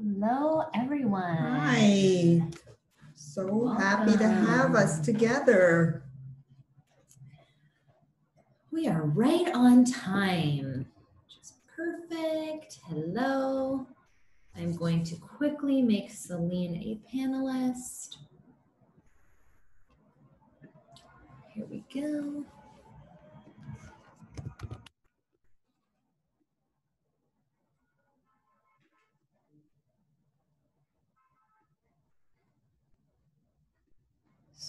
Hello, everyone. Hi. So happy to have us together. We are right on time. Just perfect. Hello. I'm going to quickly make Celine a panelist. Here we go.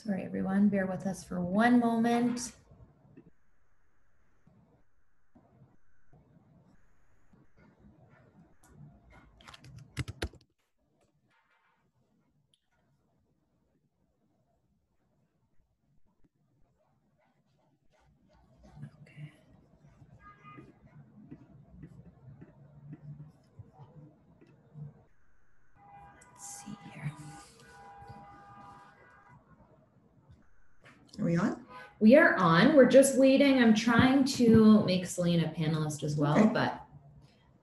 Sorry, everyone. Bear with us for one moment. We are on. We're just waiting. I'm trying to make Selena a panelist as well, Okay. but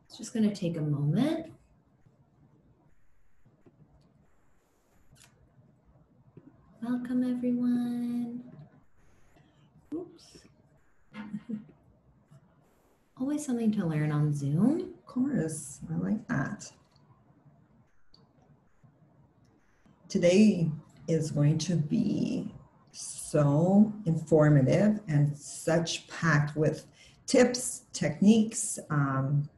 it's just going to take a moment. Welcome, everyone. Oops. Always something to learn on Zoom. Of course. I like that. Today is going to be so informative and such packed with tips, techniques, um,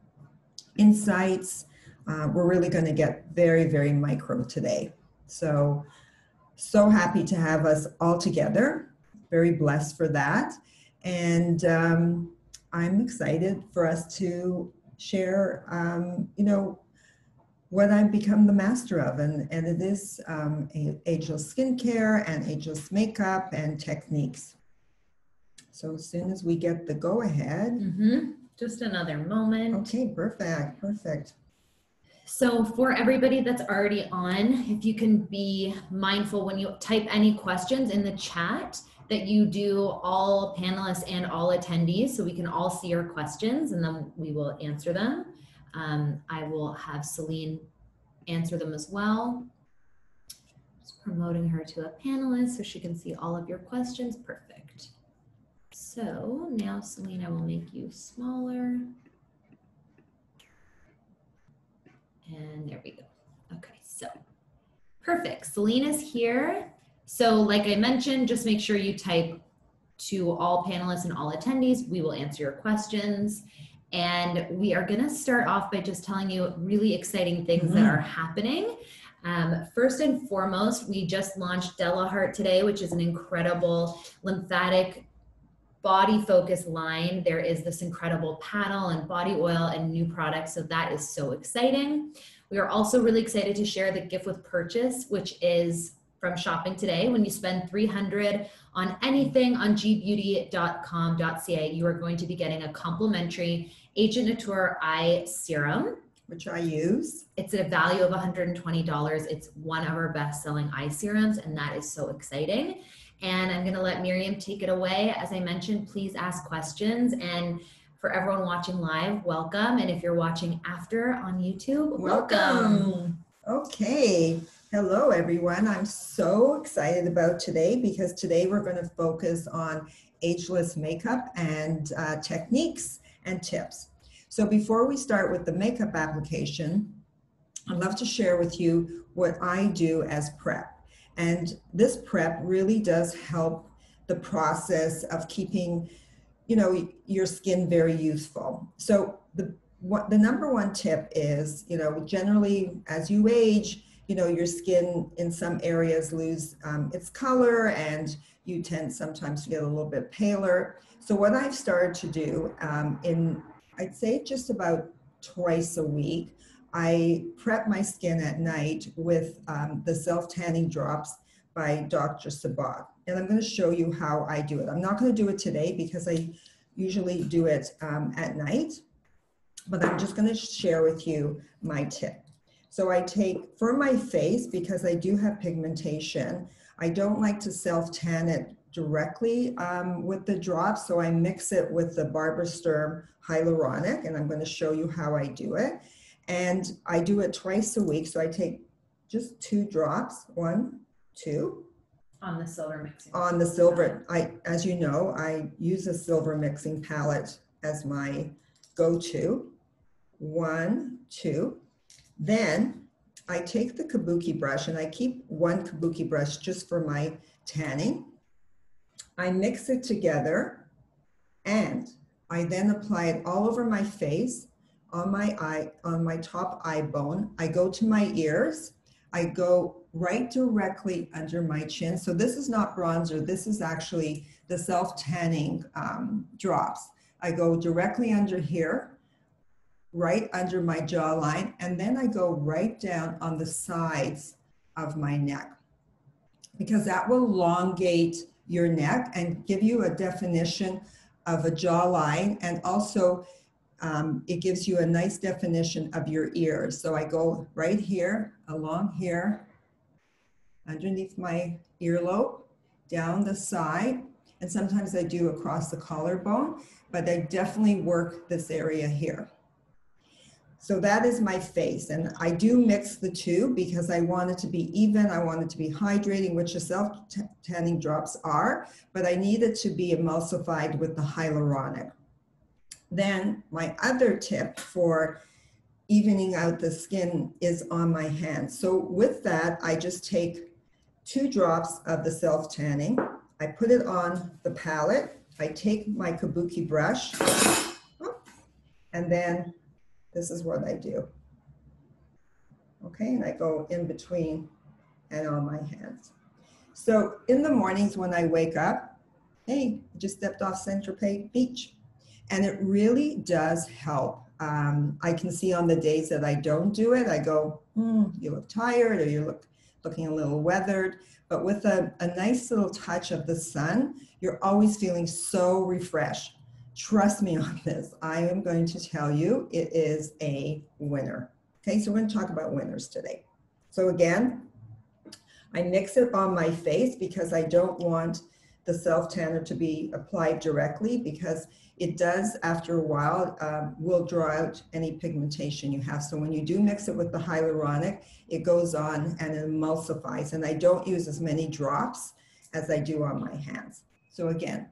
insights. Uh, we're really going to get very, very micro today. So, so happy to have us all together. Very blessed for that. And um, I'm excited for us to share, um, you know, what I've become the master of, and, and it is um, ageless skincare and ageless makeup and techniques. So as soon as we get the go ahead, Mhm. Just another moment. okay, perfect, perfect. So for everybody that's already on, if you can be mindful when you type any questions in the chat that you do all panelists and all attendees so we can all see your questions and then we will answer them. Um, I will have Celine answer them as well. Just promoting her to a panelist so she can see all of your questions. Perfect. So now Celine, I will make you smaller. And there we go. Okay, so perfect. Celine is here. So, like I mentioned, just make sure you type to all panelists and all attendees. We will answer your questions. And we are going to start off by just telling you really exciting things that Mhm. are happening. Um, first and foremost, we just launched Della Heart today, which is an incredible lymphatic body focus line. There is this incredible paddle and body oil and new products. So that is so exciting. We are also really excited to share the gift with purchase, which is from shopping today. When you spend 300 on anything on geebeauty.com.ca, you are going to be getting a complimentary Agent Nateur Eye Serum. Which I use. It's at a value of $120. It's one of our best selling eye serums, and that is so exciting. And I'm going to let Miriam take it away. As I mentioned, please ask questions. And for everyone watching live, welcome. And if you're watching after on YouTube, welcome. Okay. Hello, everyone. I'm so excited about today because today we're going to focus on ageless makeup and uh, techniques and tips. So before we start with the makeup application, I'd love to share with you what I do as prep. And this prep really does help the process of keeping, you know, your skin very youthful. So the what the number one tip is, you know, generally as you age, you know, your skin in some areas lose um, its color and you tend sometimes to get a little bit paler. So what I've started to do um, in, I'd say just about twice a week, I prep my skin at night with um, the self-tanning drops by Dr. Sebagh. And I'm going to show you how I do it. I'm not going to do it today because I usually do it um, at night, but I'm just going to share with you my tip. So I take for my face because I do have pigmentation. I don't like to self tan it directly um, with the drops, so I mix it with the Barbara Sturm hyaluronic, and I'm going to show you how I do it. And I do it twice a week. So I take just two drops, one, two, On the silver mixing. on the silver. I, as you know, I use a silver mixing palette as my go-to. One, two. Then I take the kabuki brush and I keep one kabuki brush just for my tanning. I mix it together and I then apply it all over my face, on my eye, on my top eye bone. I go to my ears. I go right directly under my chin. So this is not bronzer. This is actually the self-tanning um, drops. I go directly under here, right under my jawline, and then I go right down on the sides of my neck because that will elongate your neck and give you a definition of a jawline and also um, it gives you a nice definition of your ears. So I go right here, along here, underneath my earlobe, down the side, and sometimes I do across the collarbone, but I definitely work this area here. So that is my face. And I do mix the two because I want it to be even. I want it to be hydrating, which the self-tanning drops are, but I need it to be emulsified with the hyaluronic. Then my other tip for evening out the skin is on my hands. So with that, I just take two drops of the self-tanning. I put it on the palette. I take my kabuki brush and then this is what I do. Okay, and I go in between and on my hands. So in the mornings when I wake up, hey, just stepped off Saint-Tropez Beach. And it really does help. Um, I can see on the days that I don't do it, I go, hmm, you look tired or you look looking a little weathered. But with a, a nice little touch of the sun, you're always feeling so refreshed. Trust me on this. I am going to tell you it is a winner. Okay, so we're going to talk about winners today. So again, I mix it on my face because I don't want the self tanner to be applied directly because it does after a while um, will draw out any pigmentation you have. So when you do mix it with the hyaluronic, it goes on and it emulsifies. And I don't use as many drops as I do on my hands. So again,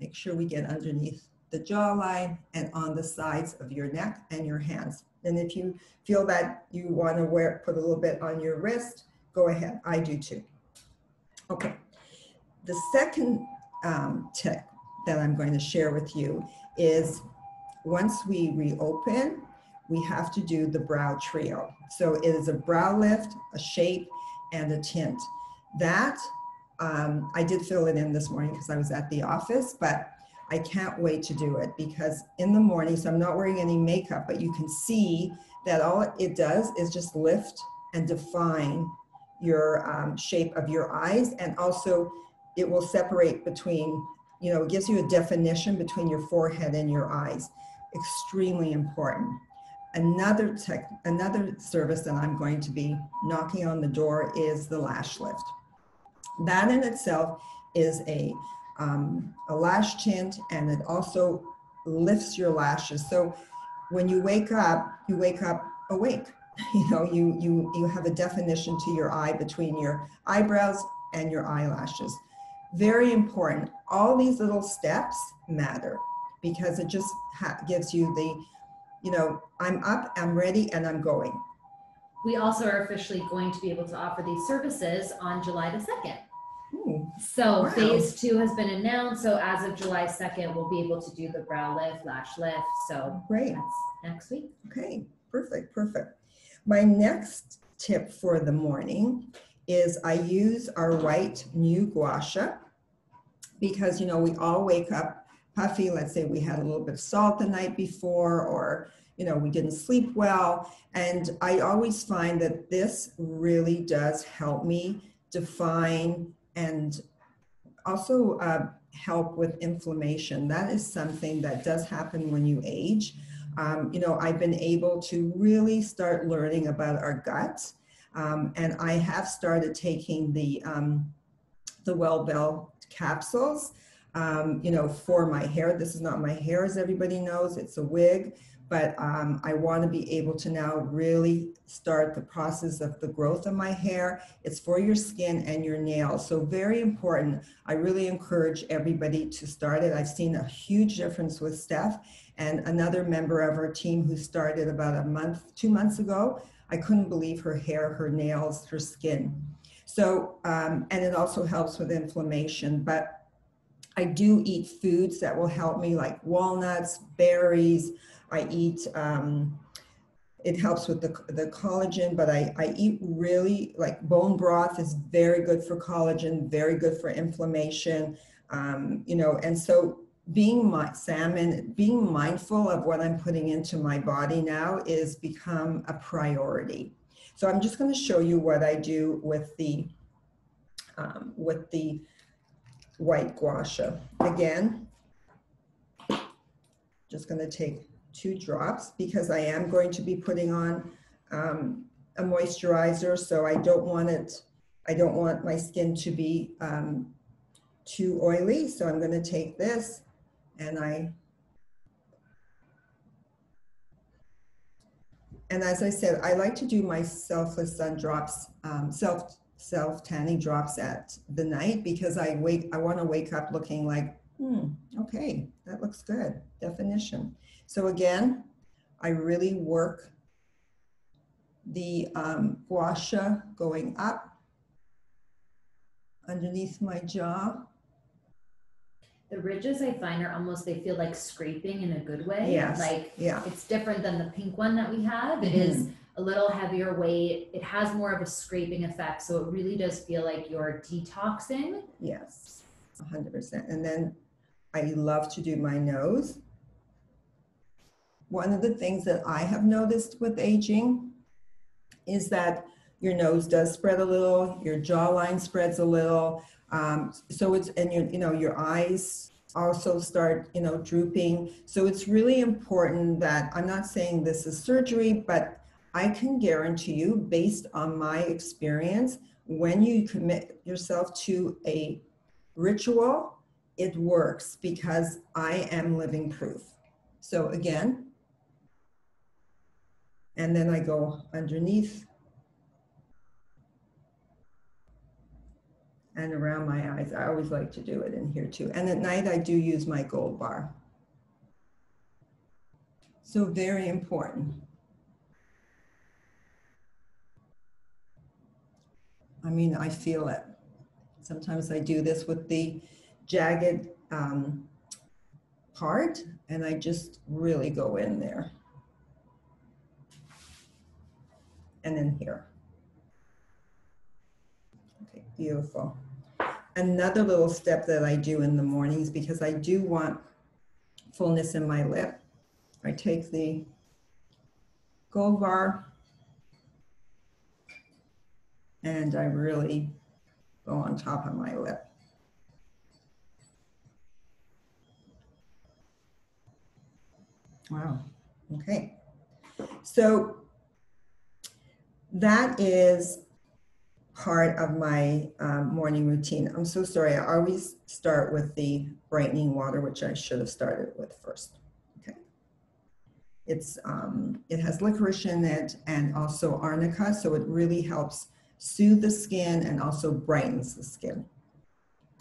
make sure we get underneath the jawline and on the sides of your neck and your hands. And if you feel that you want to wear put a little bit on your wrist, go ahead. I do too. Okay. The second um, tip that I'm going to share with you is once we reopen, we have to do the brow trio. So it is a brow lift, a shape, and a tint. That, um, I did fill it in this morning because I was at the office, but I can't wait to do it because in the morning, so I'm not wearing any makeup, but you can see that all it does is just lift and define your um, shape of your eyes and also it will separate between you know, it gives you a definition between your forehead and your eyes. Extremely important. Another tech, another service that I'm going to be knocking on the door is the lash lift. That in itself is a, um, a lash tint and it also lifts your lashes. So when you wake up, you wake up awake. You know, you, you, you have a definition to your eye between your eyebrows and your eyelashes. Very important. All these little steps matter because it just gives you the, you know, I'm up, I'm ready, and I'm going. We also are officially going to be able to offer these services on July the 2nd. Ooh, So Wow. phase two has been announced. So as of July 2nd, we'll be able to do the brow lift, lash lift. So great. that's next week. Okay, perfect, perfect. My next tip for the morning is I use our white new gua sha because, you know, we all wake up puffy. Let's say we had a little bit of salt the night before or, you know, we didn't sleep well. And I always find that this really does help me define and also uh, help with inflammation. That is something that does happen when you age. Um, you know, I've been able to really start learning about our gut. Um, and I have started taking the, um, the Wellbel capsules, um, you know, for my hair. This is not my hair, as everybody knows, it's a wig. But um, I want to be able to now really start the process of the growth of my hair. It's for your skin and your nails. So very important. I really encourage everybody to start it. I've seen a huge difference with Steph and another member of our team who started about a month, two months ago. I couldn't believe her hair, her nails, her skin. So, um, and it also helps with inflammation, but I do eat foods that will help me like walnuts, berries, I eat, um, it helps with the, the collagen, but I, I eat really like bone broth is very good for collagen, very good for inflammation. Um, you know, and so being my salmon, being mindful of what I'm putting into my body now is become a priority. So I'm just going to show you what I do with the um, with the white gua sha. Again, just going to take two drops because I am going to be putting on um, a moisturizer. So I don't want it, I don't want my skin to be um, too oily. So I'm going to take this and I, and as I said, I like to do my selfless sun drops, um, self self tanning drops at the night because I wake, I want to wake up looking like, hmm, okay, that looks good. Definition. So again, I really work the um, gua sha going up underneath my jaw. The ridges I find are almost, they feel like scraping in a good way. Yes. Like Yeah, it's different than the pink one that we have. It is a little heavier weight. It has more of a scraping effect. So it really does feel like you're detoxing. yes, 100%. And then I love to do my nose. One of the things that I have noticed with aging is that your nose does spread a little, your jawline spreads a little. Um, so it's, and your, you know, your eyes also start, you know, drooping. So it's really important that I'm not saying this is surgery, but I can guarantee you, based on my experience, when you commit yourself to a ritual, it works because I am living proof. So again, and then I go underneath and around my eyes. I always like to do it in here too. And at night I do use my gold bar. So very important. I mean, I feel it. Sometimes I do this with the jagged um, part and I just really go in there. And in here. Okay, beautiful. Another little step that I do in the mornings because I do want fullness in my lip. I take the gold bar and I really go on top of my lip. Wow, okay. So that is part of my um, morning routine. I'm so sorry, I always start with the brightening water, which I should have started with first. Okay. It's, um, it has licorice in it and also arnica, so it really helps soothe the skin and also brightens the skin.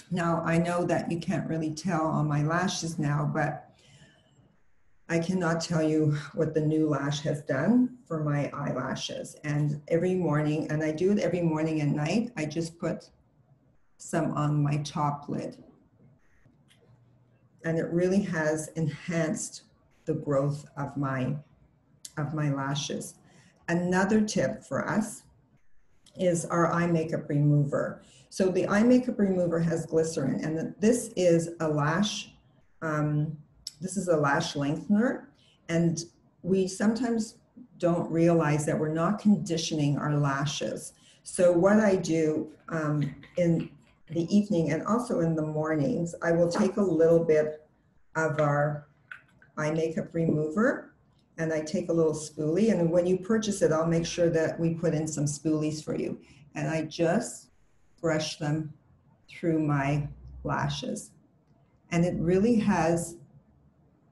Now, I know that you can't really tell on my lashes now, but I cannot tell you what the new lash has done for my eyelashes. And every morning, and I do it every morning and night, I just put some on my top lid. And it really has enhanced the growth of my, of my lashes. Another tip for us is our eye makeup remover. So the eye makeup remover has glycerin and this is a lash, um, this is a lash lengthener and we sometimes don't realize that we're not conditioning our lashes. So what I do um, in the evening and also in the mornings, I will take a little bit of our eye makeup remover and I take a little spoolie. And when you purchase it, I'll make sure that we put in some spoolies for you. And I just brush them through my lashes. And it really has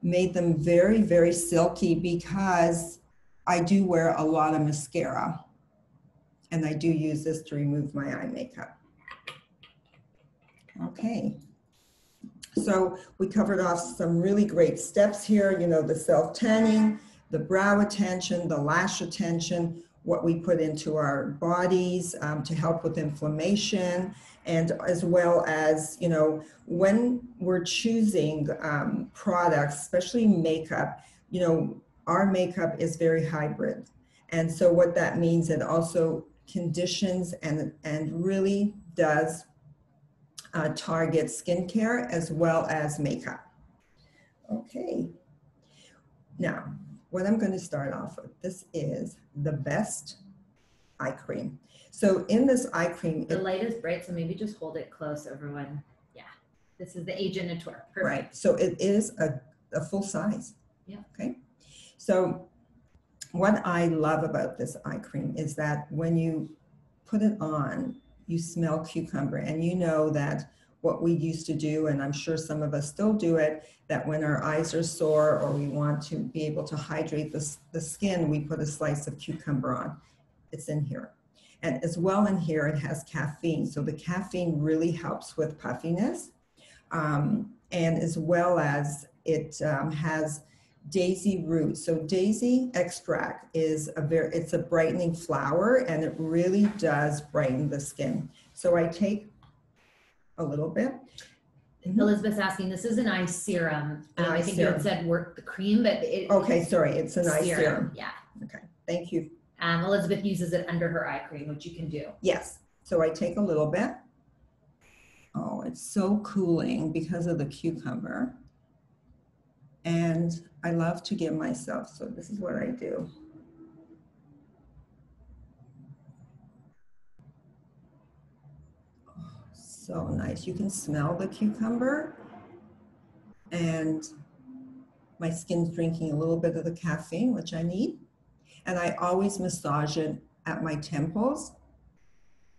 made them very, very silky because I do wear a lot of mascara. And I do use this to remove my eye makeup. Okay. So we covered off some really great steps here, you know, the self-tanning, the brow attention, the lash attention, what we put into our bodies um, to help with inflammation, and as well as, you know, when we're choosing um, products, especially makeup, you know, our makeup is very hybrid. And so what that means, it also conditions and, and really does uh, target skincare as well as makeup. Okay. Now, what I'm going to start off with, this is the best eye cream. So in this eye cream, The it, light is bright, so maybe just hold it close, everyone. Yeah, this is the Agent Nateur. Perfect. right, so it is a, a full size. Yeah. Okay. So what I love about this eye cream is that when you put it on, you smell cucumber and you know that what we used to do, and I'm sure some of us still do it, that when our eyes are sore or we want to be able to hydrate the, the skin, we put a slice of cucumber on. It's in here. And as well in here, it has caffeine. So the caffeine really helps with puffiness. Um, and as well as it um, has daisy root. So daisy extract is a very, it's a brightening flower and it really does brighten the skin. So I take a little bit. Elizabeth's asking, this is an eye serum. Um, Eye I think you had said work the cream, but it. Okay, sorry, it's an eye serum. Yeah. Okay, thank you. Um, Elizabeth uses it under her eye cream, which you can do. Yes, so I take a little bit. Oh, it's so cooling because of the cucumber. And I love to give myself, so this is what I do. So nice. You can smell the cucumber. And my skin's drinking a little bit of the caffeine, which I need. And I always massage it at my temples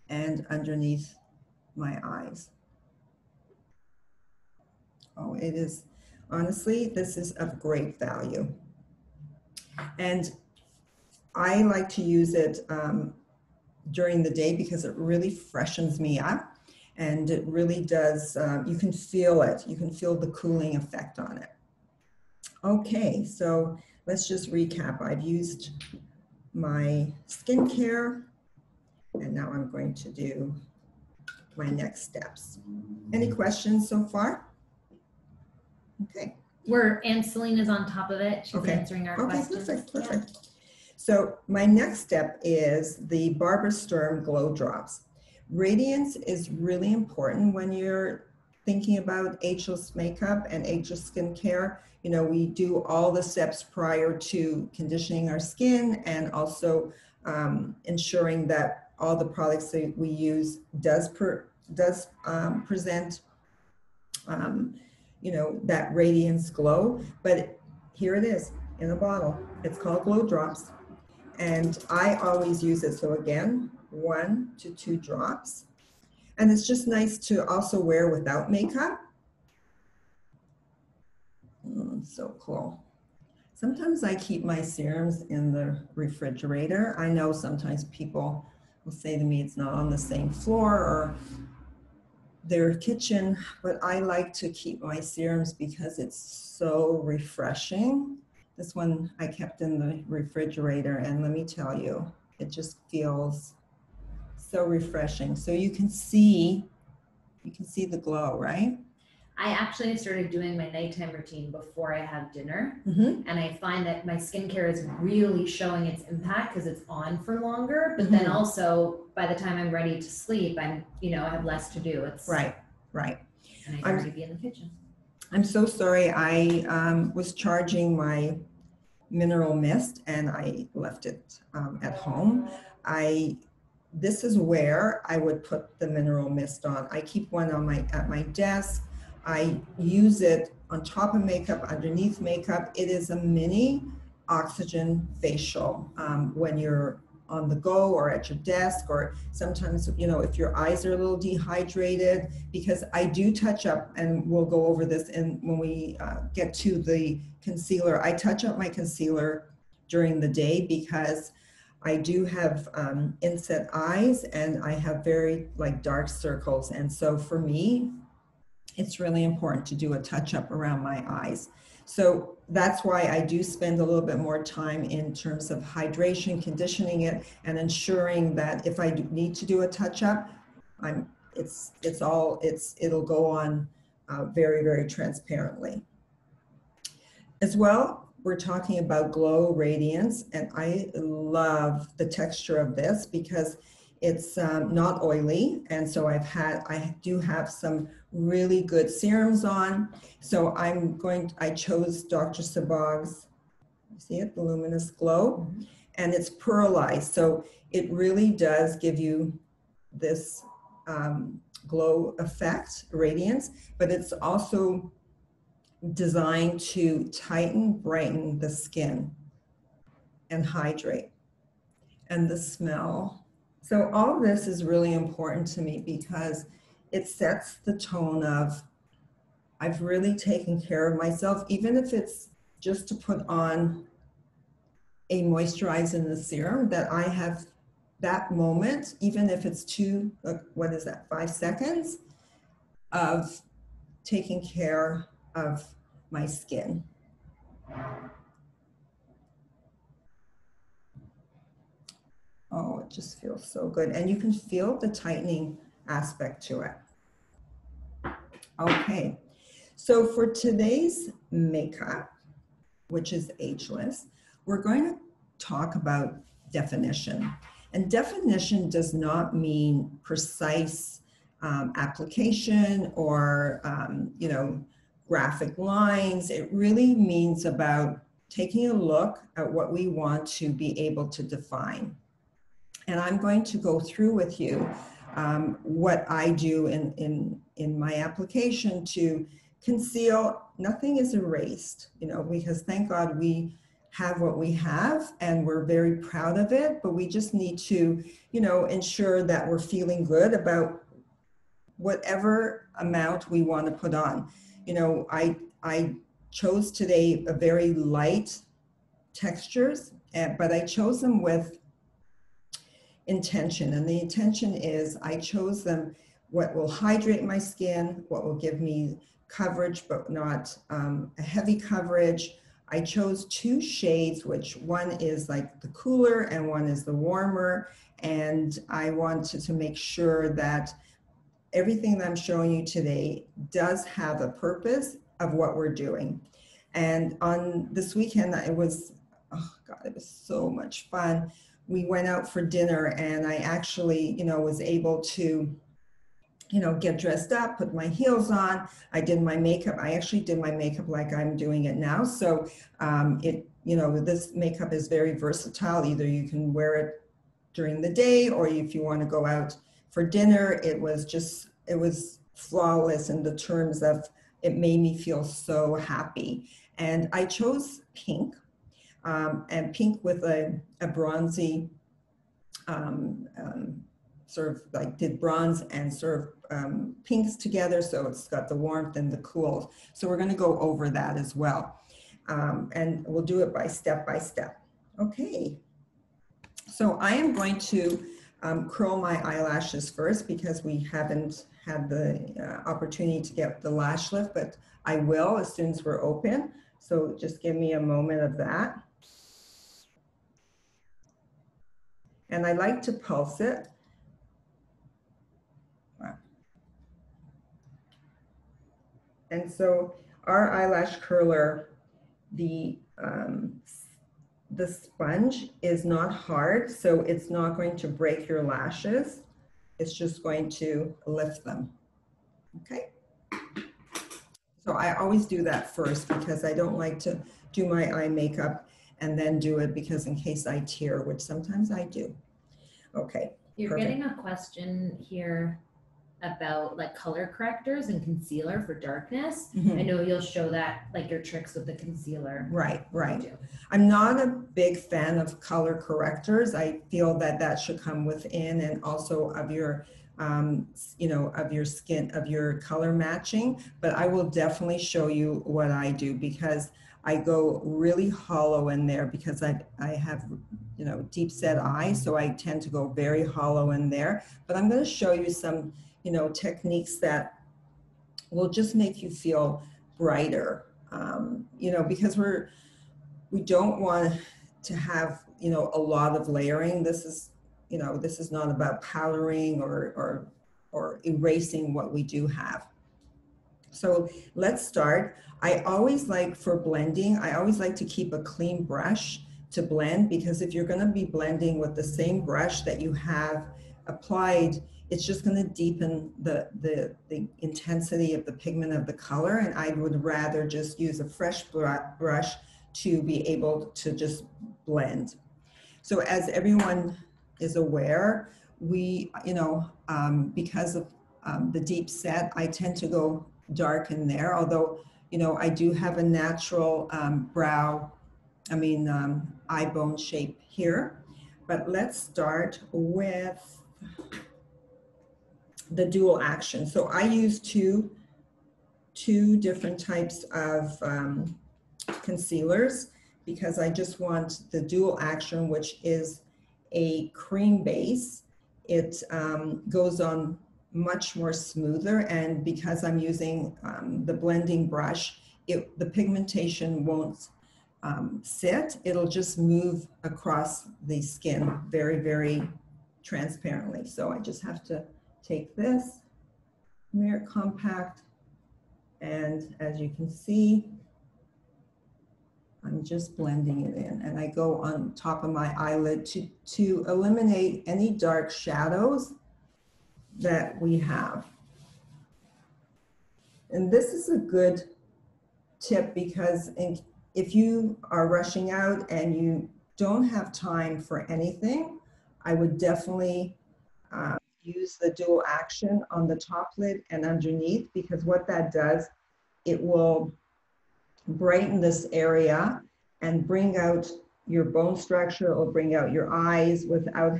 and underneath my eyes. Oh, it is, honestly, this is of great value. And I like to use it um, during the day because it really freshens me up and it really does, um, you can feel it. You can feel the cooling effect on it. Okay, so let's just recap. I've used my skincare and now I'm going to do my next steps. Any questions so far? Okay, We're, and Selena's on top of it. She's Okay. answering our okay, questions. perfect, Yeah. perfect. So my next step is the Barbara Sturm Glow Drops. Radiance is really important when you're thinking about ageless makeup and ageless skincare. You know, we do all the steps prior to conditioning our skin and also um, ensuring that all the products that we use does per, does um, present, um, you know, that radiance glow. But here it is in a bottle. It's called Glow Drops, and I always use it. So again, one to two drops, and it's just nice to also wear without makeup. Mm, so cool. Sometimes I keep my serums in the refrigerator. I know sometimes people will say to me it's not on the same floor or their kitchen, but I like to keep my serums because it's so refreshing. This one I kept in the refrigerator, and let me tell you, it just feels so refreshing. So you can see, you can see the glow, right? I actually started doing my nighttime routine before I have dinner. Mm-hmm. And I find that my skincare is really showing its impact because it's on for longer. But then Mhm. also by the time I'm ready to sleep, I'm, you know, I have less to do. It's Right, right. And I I'm- already be in the kitchen. I'm so sorry. I um, was charging my mineral mist and I left it um, at home. I this is where I would put the mineral mist on. I keep one on my at my desk. I use it on top of makeup, underneath makeup. It is a mini oxygen facial um, when you're on the go or at your desk or sometimes you know if your eyes are a little dehydrated because i do touch up and we'll go over this in when we uh, get to the concealer i touch up my concealer during the day because i do have um, inset eyes and i have very like dark circles and so for me it's really important to do a touch up around my eyes so that's why I do spend a little bit more time in terms of hydration, conditioning it, and ensuring that if I need to do a touch up, I'm it's it's all it's it'll go on uh, very very transparently. As well, we're talking about glow radiance, and I love the texture of this because it's um, not oily, and so I've had I do have some really good serums on. So I'm going. I chose Dr. Sebagh's. See it, the luminous glow, and it's pearlized, so it really does give you this um, glow effect, radiance, but it's also designed to tighten, brighten the skin, and hydrate. And the smell so all this is really important to me because it sets the tone of I've really taken care of myself, even if it's just to put on a moisturizer in the serum that I have that moment, even if it's two, uh, what is that, five seconds of taking care of my skin. Oh, it just feels so good. And you can feel the tightening aspect to it. Okay, so for today's makeup, which is ageless, we're going to talk about definition. And definition does not mean precise um, application or, um, you know, graphic lines. It really means about taking a look at what we want to be able to define. And I'm going to go through with you um, what I do in, in, in my application to conceal. Nothing is erased, you know, because thank God we have what we have and we're very proud of it, but we just need to, you know, ensure that we're feeling good about whatever amount we want to put on. You know, I, I chose today a very light textures, but I chose them with intention. And the intention is I chose them what will hydrate my skin, what will give me coverage, but not um, a heavy coverage. I chose two shades, which one is like the cooler and one is the warmer. And I wanted to make sure that everything that I'm showing you today does have a purpose of what we're doing. And on this weekend, it was, oh God, it was so much fun we went out for dinner and I actually, you know, was able to, you know, get dressed up, put my heels on. I did my makeup. I actually did my makeup like I'm doing it now. So um, it, you know, this makeup is very versatile. Either you can wear it during the day or if you want to go out for dinner, it was just, it was flawless in the terms of it made me feel so happy. And I chose pink um, and pink with a, a bronzy um, um, sort of like did bronze and sort of um, pinks together. So it's got the warmth and the cool. So we're going to go over that as well. Um, and we'll do it by step by step. Okay. So I am going to um, curl my eyelashes first because we haven't had the uh, opportunity to get the lash lift, but I will as soon as we're open. So just give me a moment of that. and I like to pulse it. And so our eyelash curler, the, um, the sponge is not hard, so it's not going to break your lashes. It's just going to lift them, okay? So I always do that first because I don't like to do my eye makeup and then do it because in case I tear, which sometimes I do. Okay. You're Perfect. getting a question here about like color correctors and concealer for darkness. Mhm. I know you'll show that like your tricks with the concealer. Right, right. I'm not a big fan of color correctors. I feel that that should come within and also of your, um, you know, of your skin, of your color matching. But I will definitely show you what I do because I go really hollow in there because I, I have, you know, deep set eyes. So I tend to go very hollow in there. But I'm going to show you some, you know, techniques that will just make you feel brighter. Um, you know, because we're, we don't want to have you know a lot of layering this is you know this is not about powdering or or or erasing what we do have so let's start i always like for blending i always like to keep a clean brush to blend because if you're going to be blending with the same brush that you have applied it's just going to deepen the, the the intensity of the pigment of the color and i would rather just use a fresh bru- brush to be able to just blend. So as everyone is aware, we, you know, um, because of um, the deep set, I tend to go dark in there, although, you know, I do have a natural um, brow, I mean, um, eye bone shape here. But let's start with the dual action. So I use two, two different types of um, concealers because I just want the dual action, which is a cream base. It um, goes on much more smoother and because I'm using um, the blending brush, it, the pigmentation won't um, sit. It'll just move across the skin very, very transparently. So I just have to take this Merit Compact and as you can see, I'm just blending it in and I go on top of my eyelid to, to eliminate any dark shadows that we have. And this is a good tip because in, if you are rushing out and you don't have time for anything, I would definitely uh, use the dual action on the top lid and underneath because what that does, it will brighten this area and bring out your bone structure or bring out your eyes without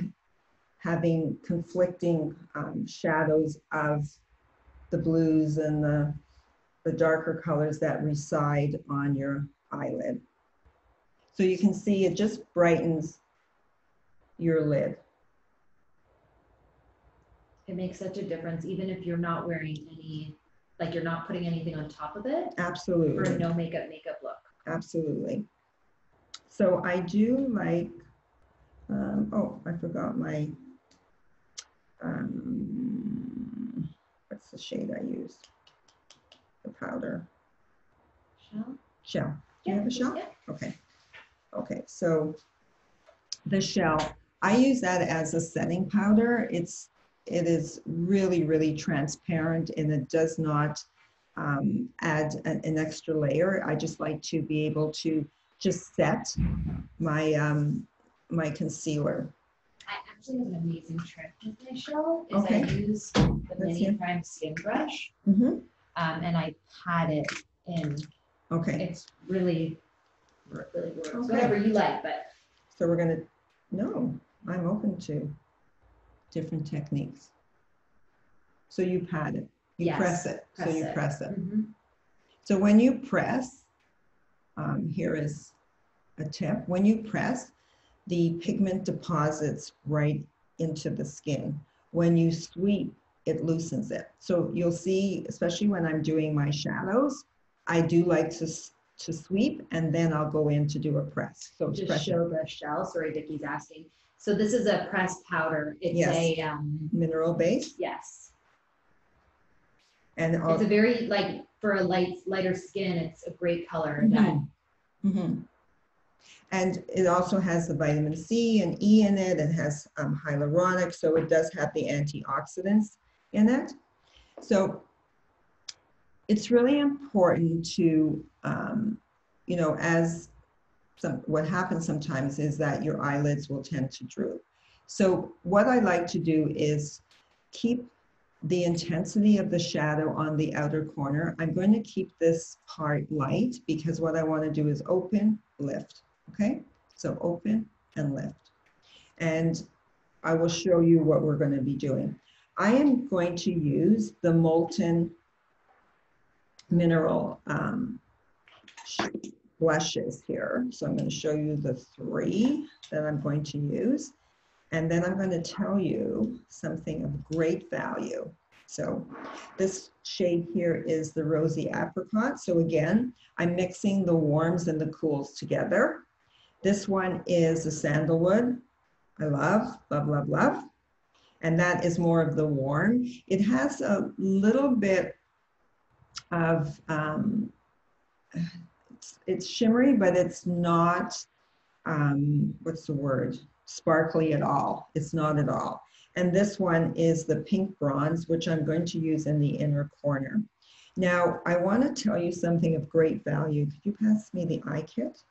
having conflicting um, shadows of the blues and the, the darker colors that reside on your eyelid. So you can see it just brightens your lid. It makes such a difference, even if you're not wearing any, like you're not putting anything on top of it Absolutely. for a no makeup makeup look. Absolutely. So I do like, um, oh, I forgot my, um, what's the shade I used? The powder Shell? shell. Do you have a shell? Yeah. Okay. Okay, so the shell, I use that as a setting powder. It's, it is really, really transparent and it does not um, add an, an extra layer. I just like to be able to just set my, um, my concealer. I actually have an amazing trick with my shell. Is Okay. I use the Let's mini hear. prime skin brush, Mhm. um, and I pat it in. Okay, It's really, really works. Okay. Whatever you like, but so we're gonna, no, I'm open to different techniques. So you pat it, you Yes, press it, so you it. press it. Mhm. So when you press, um, here is a tip. When you press, the pigment deposits right into the skin. When you sweep, it loosens it. So you'll see, especially when I'm doing my shadows, I do like to, to sweep and then I'll go in to do a press. So just pressure, show the shell. Sorry, Vicky's asking. So this is a pressed powder. It's Yes. a um, mineral base yes. and It's a very like for a light lighter skin. It's a great color. That Mhm. And it also has the vitamin C and E in it and has um, hyaluronic, so it does have the antioxidants in it. So it's really important to, um, you know, as some, what happens sometimes is that your eyelids will tend to droop. So what I like to do is keep the intensity of the shadow on the outer corner. I'm going to keep this part light because what I want to do is open, lift, okay? So open and lift. And I will show you what we're going to be doing. I am going to use the molten mineral um, blushes here. So I'm going to show you the three that I'm going to use. And then I'm going to tell you something of great value. So this shade here is the rosy apricot. So again, I'm mixing the warms and the cools together. This one is the sandalwood. I love, love, love, love. And that is more of the warm. It has a little bit of, um, it's, shimmery, but it's not, um, what's the word? Sparkly at all. It's not at all. And this one is the pink bronze, which I'm going to use in the inner corner. Now, I want to tell you something of great value. Could you pass me the eye kit?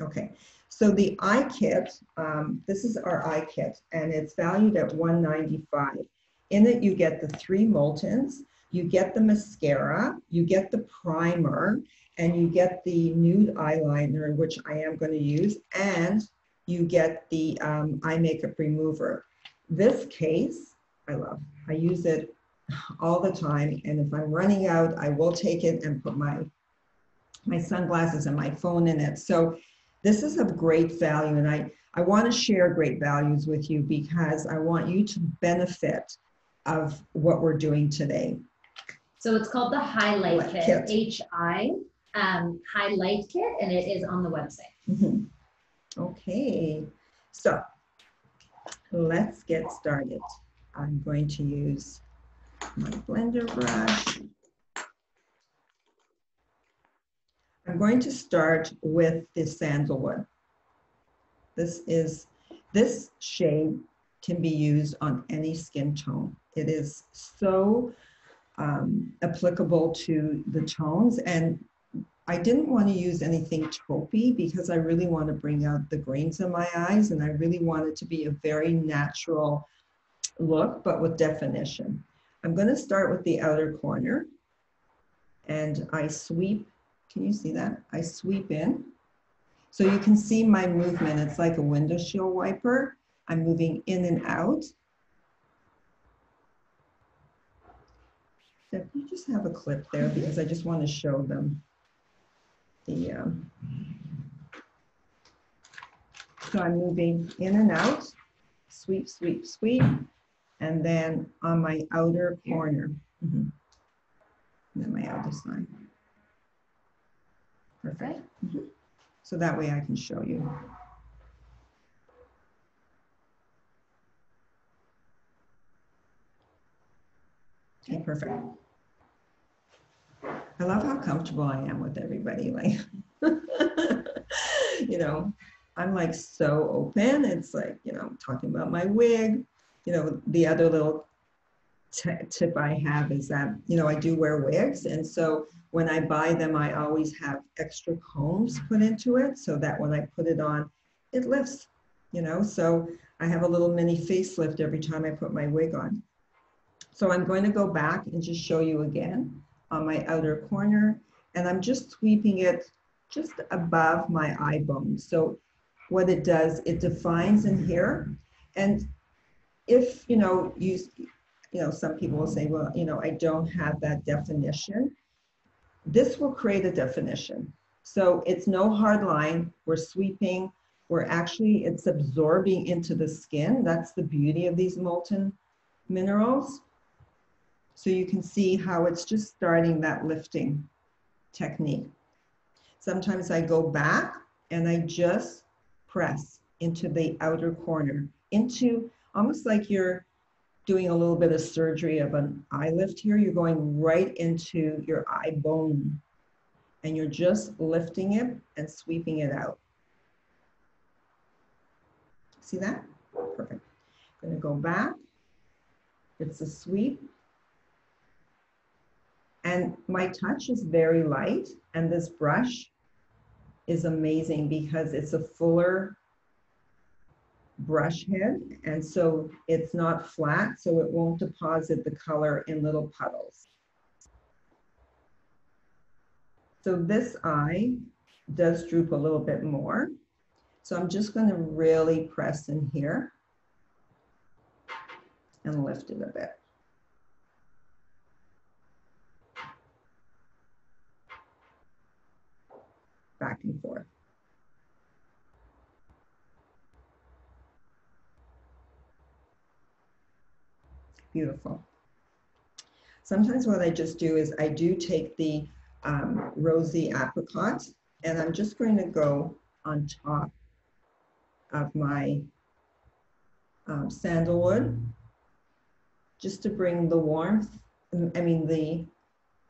Okay, so the eye kit, um, this is our eye kit, and it's valued at 195. In it, you get the three Moltens, you get the mascara, you get the primer, and you get the nude eyeliner, which I am going to use, and you get the um, eye makeup remover. This case, I love. I use it all the time, and if I'm running out, I will take it and put my my sunglasses and my phone in it. So this is of great value, and I, I want to share great values with you because I want you to benefit of what we're doing today. So it's called the Highlight Kit. H-I, um, Highlight Kit, and it is on the website. Mhm. Okay, so let's get started. I'm going to use my blender brush. I'm going to start with the sandalwood. This is, this shade can be used on any skin tone. It is so um, applicable to the tones and I didn't want to use anything taupey because I really want to bring out the greens in my eyes and I really want it to be a very natural look, but with definition. I'm going to start with the outer corner and I sweep, can you see that? I sweep in. So you can see my movement. It's like a window shield wiper. I'm moving in and out. So you just have a clip there because I just want to show them the, um, so I'm moving in and out, sweep, sweep, sweep, and then on my outer corner. Mhm. And then my outer side. Perfect. Mhm. So that way I can show you. Okay, perfect. I love how comfortable I am with everybody. Like, you know, I'm like so open. It's like, you know, talking about my wig. You know, the other little t- tip I have is that, you know, I do wear wigs. And so when I buy them, I always have extra combs put into it so that when I put it on, it lifts, you know. So I have a little mini facelift every time I put my wig on. So I'm going to go back and just show you again on my outer corner and I'm just sweeping it just above my eye bone. So what it does, it defines in here. And if, you know, you, you know, some people will say, well, you know, I don't have that definition. This will create a definition. So it's no hard line. We're sweeping. We're actually, it's absorbing into the skin. That's the beauty of these molten minerals. So you can see how it's just starting that lifting technique. Sometimes I go back and I just press into the outer corner, into almost like you're doing a little bit of surgery of an eye lift here. You're going right into your eye bone and you're just lifting it and sweeping it out. See that? Perfect. I'm gonna go back. It's a sweep. And my touch is very light and this brush is amazing because it's a fuller brush head. And so it's not flat, so it won't deposit the color in little puddles. So this eye does droop a little bit more. So I'm just going to really press in here and lift it a bit. Back and forth. Beautiful. Sometimes what I just do is I do take the um, rosy apricot and I'm just going to go on top of my um, sandalwood just to bring the warmth, I mean the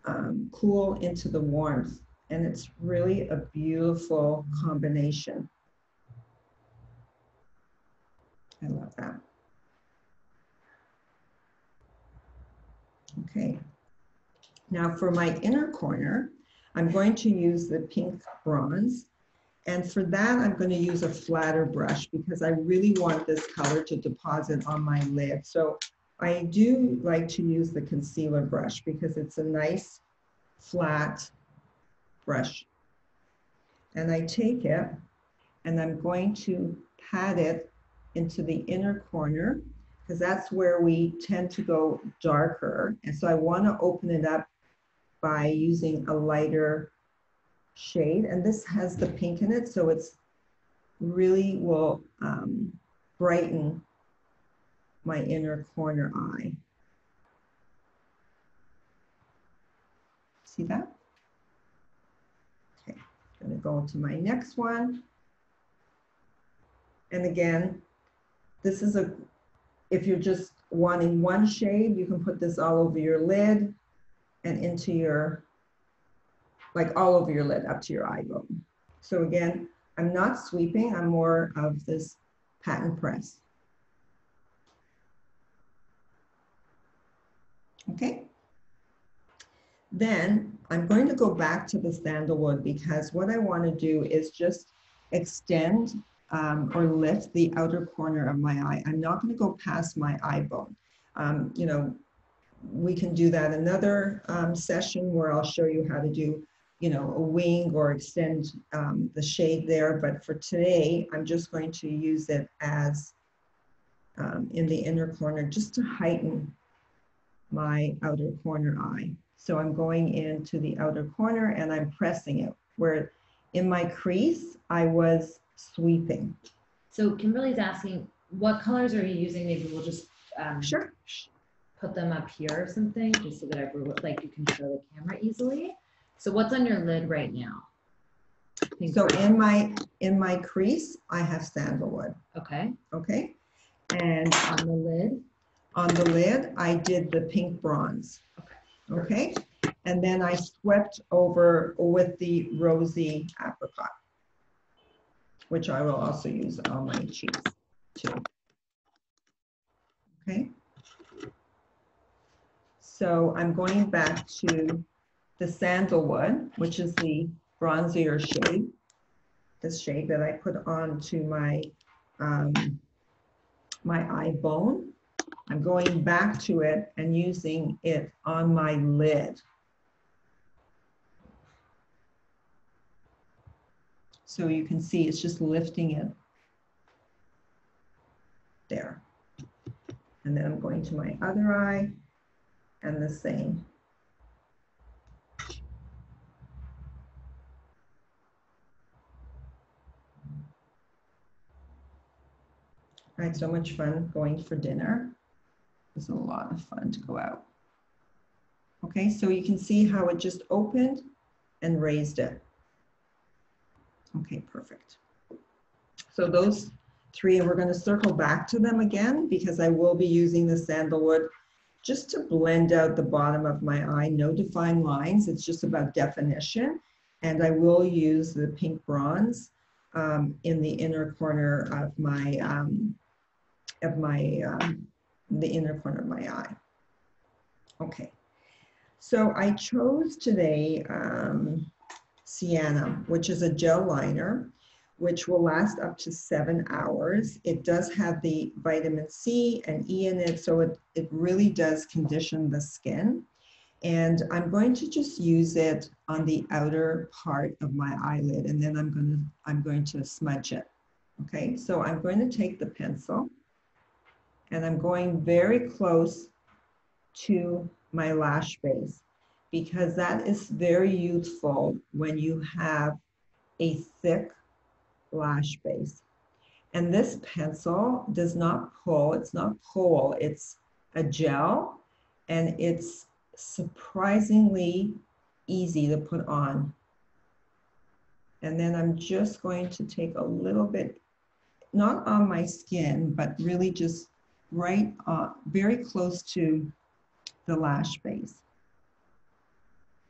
um, cool into the warmth. And it's really a beautiful combination. I love that. Okay. Now for my inner corner, I'm going to use the pink bronze. And for that, I'm going to use a flatter brush because I really want this color to deposit on my lid. So I do like to use the concealer brush because it's a nice flat brush. And I take it and I'm going to pat it into the inner corner because that's where we tend to go darker. And so I want to open it up by using a lighter shade. And this has the pink in it, so it's really will um, brighten my inner corner eye. See that? I'm gonna go to my next one. And again, this is a, if you're just wanting one shade, you can put this all over your lid and into your, like all over your lid up to your eye bone. So again, I'm not sweeping, I'm more of this patent press. Okay. Then I'm going to go back to the sandalwood because what I want to do is just extend um, or lift the outer corner of my eye. I'm not going to go past my eye bone. Um, you know, we can do that another um, session where I'll show you how to do, you know, a wing or extend um, the shade there. But for today, I'm just going to use it as um, in the inner corner just to heighten my outer corner eye. So I'm going into the outer corner and I'm pressing it where in my crease, I was sweeping. So Kimberly's asking, what colors are you using? Maybe we'll just um, Sure. put them up here or something, just so that everyone, like you can show the camera easily. So what's on your lid right now? Pink So brown. in my, in my crease, I have sandalwood, Okay, okay? And on the lid, on the lid, I did the pink bronze. Okay. Okay, and then I swept over with the rosy apricot, which I will also use on my cheeks too. Okay. So I'm going back to the sandalwood, which is the bronzier shade, this shade that I put onto my um, my eye bone. I'm going back to it and using it on my lid. So you can see it's just lifting it there. And then I'm going to my other eye and the same. I had so much fun going for dinner. Was a lot of fun to go out. Okay, so you can see how it just opened and raised it. Okay, perfect. So those three, and we're going to circle back to them again because I will be using the sandalwood just to blend out the bottom of my eye. No defined lines, it's just about definition. And I will use the pink bronze um, in the inner corner of my, um, of my, um, the inner corner of my eye. Okay, so I chose today um, Sienna, which is a gel liner, which will last up to seven hours. It does have the vitamin C and E in it, so it, it really does condition the skin. And I'm going to just use it on the outer part of my eyelid, and then I'm going to, I'm going to smudge it. Okay, so I'm going to take the pencil, and I'm going very close to my lash base because that is very useful when you have a thick lash base. And this pencil does not pull, it's not pull, it's a gel and it's surprisingly easy to put on. And then I'm just going to take a little bit, not on my skin, but really just right, uh, very close to the lash base.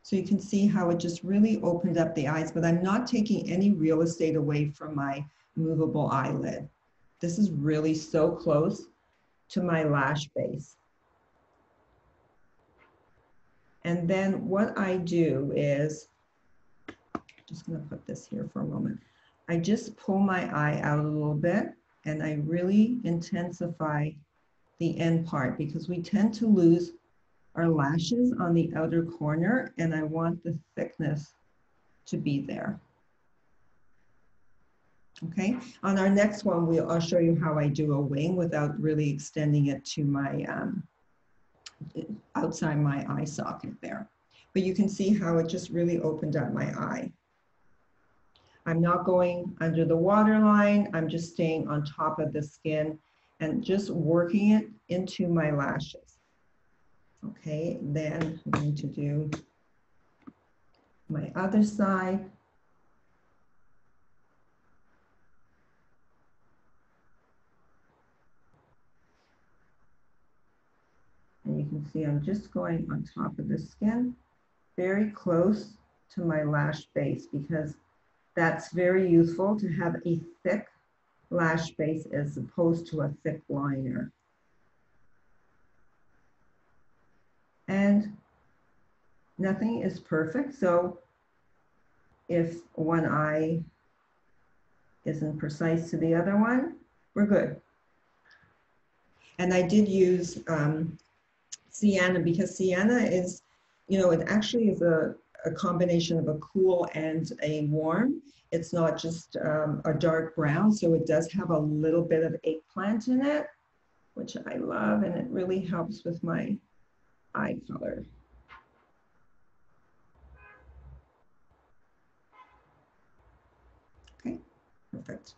So you can see how it just really opened up the eyes, but I'm not taking any real estate away from my movable eyelid. This is really so close to my lash base. And then what I do is, I'm just gonna put this here for a moment. I just pull my eye out a little bit and I really intensify the end part because we tend to lose our lashes on the outer corner and I want the thickness to be there. Okay, on our next one, we'll, I'll show you how I do a wing without really extending it to my, um, outside my eye socket there. But you can see how it just really opened up my eye. I'm not going under the waterline. I'm just staying on top of the skin and just working it into my lashes. Okay, then I'm going to do my other side. And you can see I'm just going on top of the skin, very close to my lash base because that's very useful to have a thick lash base as opposed to a thick liner. and nothing is perfect. So if one eye isn't precise to the other one, we're good. And I did use um, sienna because sienna is, you know, it actually is a, a combination of a cool and a warm. It's not just um, a dark brown, so it does have a little bit of eggplant in it, which I love, and it really helps with my eye color. Okay, perfect.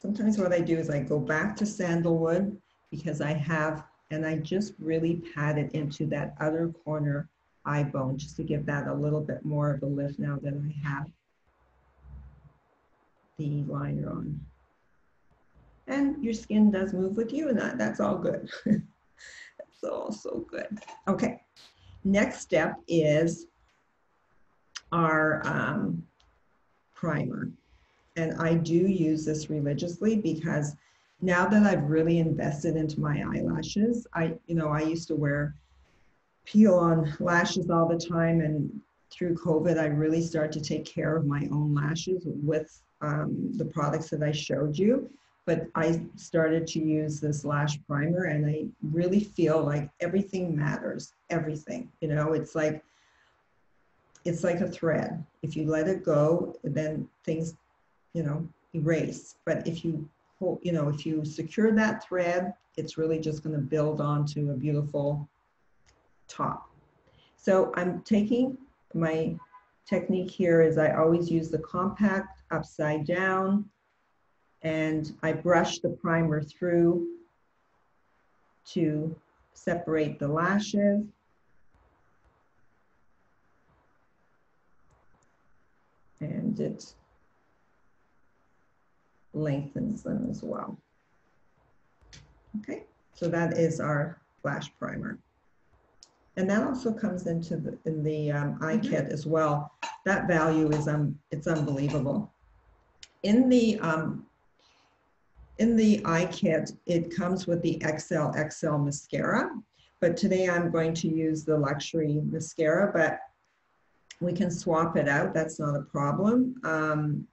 Sometimes what I do is I go back to sandalwood because I have, and I just really pat it into that other corner eye bone just to give that a little bit more of a lift now that I have the liner on. And your skin does move with you and that, that's all good. so, so good. Okay, next step is our um, primer. And I do use this religiously because now that I've really invested into my eyelashes, I, you know, I used to wear peel on lashes all the time. And through COVID, I really started to take care of my own lashes with um, the products that I showed you but I started to use this lash primer and I really feel like everything matters, everything, you know, it's like, it's like a thread. If you let it go, then things, you know, erase. But if you, you know, if you secure that thread, it's really just going to build onto a beautiful top. So I'm taking my technique here is I always use the compact upside down and I brush the primer through to separate the lashes. And it lengthens them as well. Okay, so that is our flash primer. And that also comes into the, in the um, eye mm -hmm. kit as well. That value is, um, it's unbelievable. In the um, in the eye kit, it comes with the XL XL mascara, but today I'm going to use the luxury mascara, but we can swap it out. That's not a problem. Um,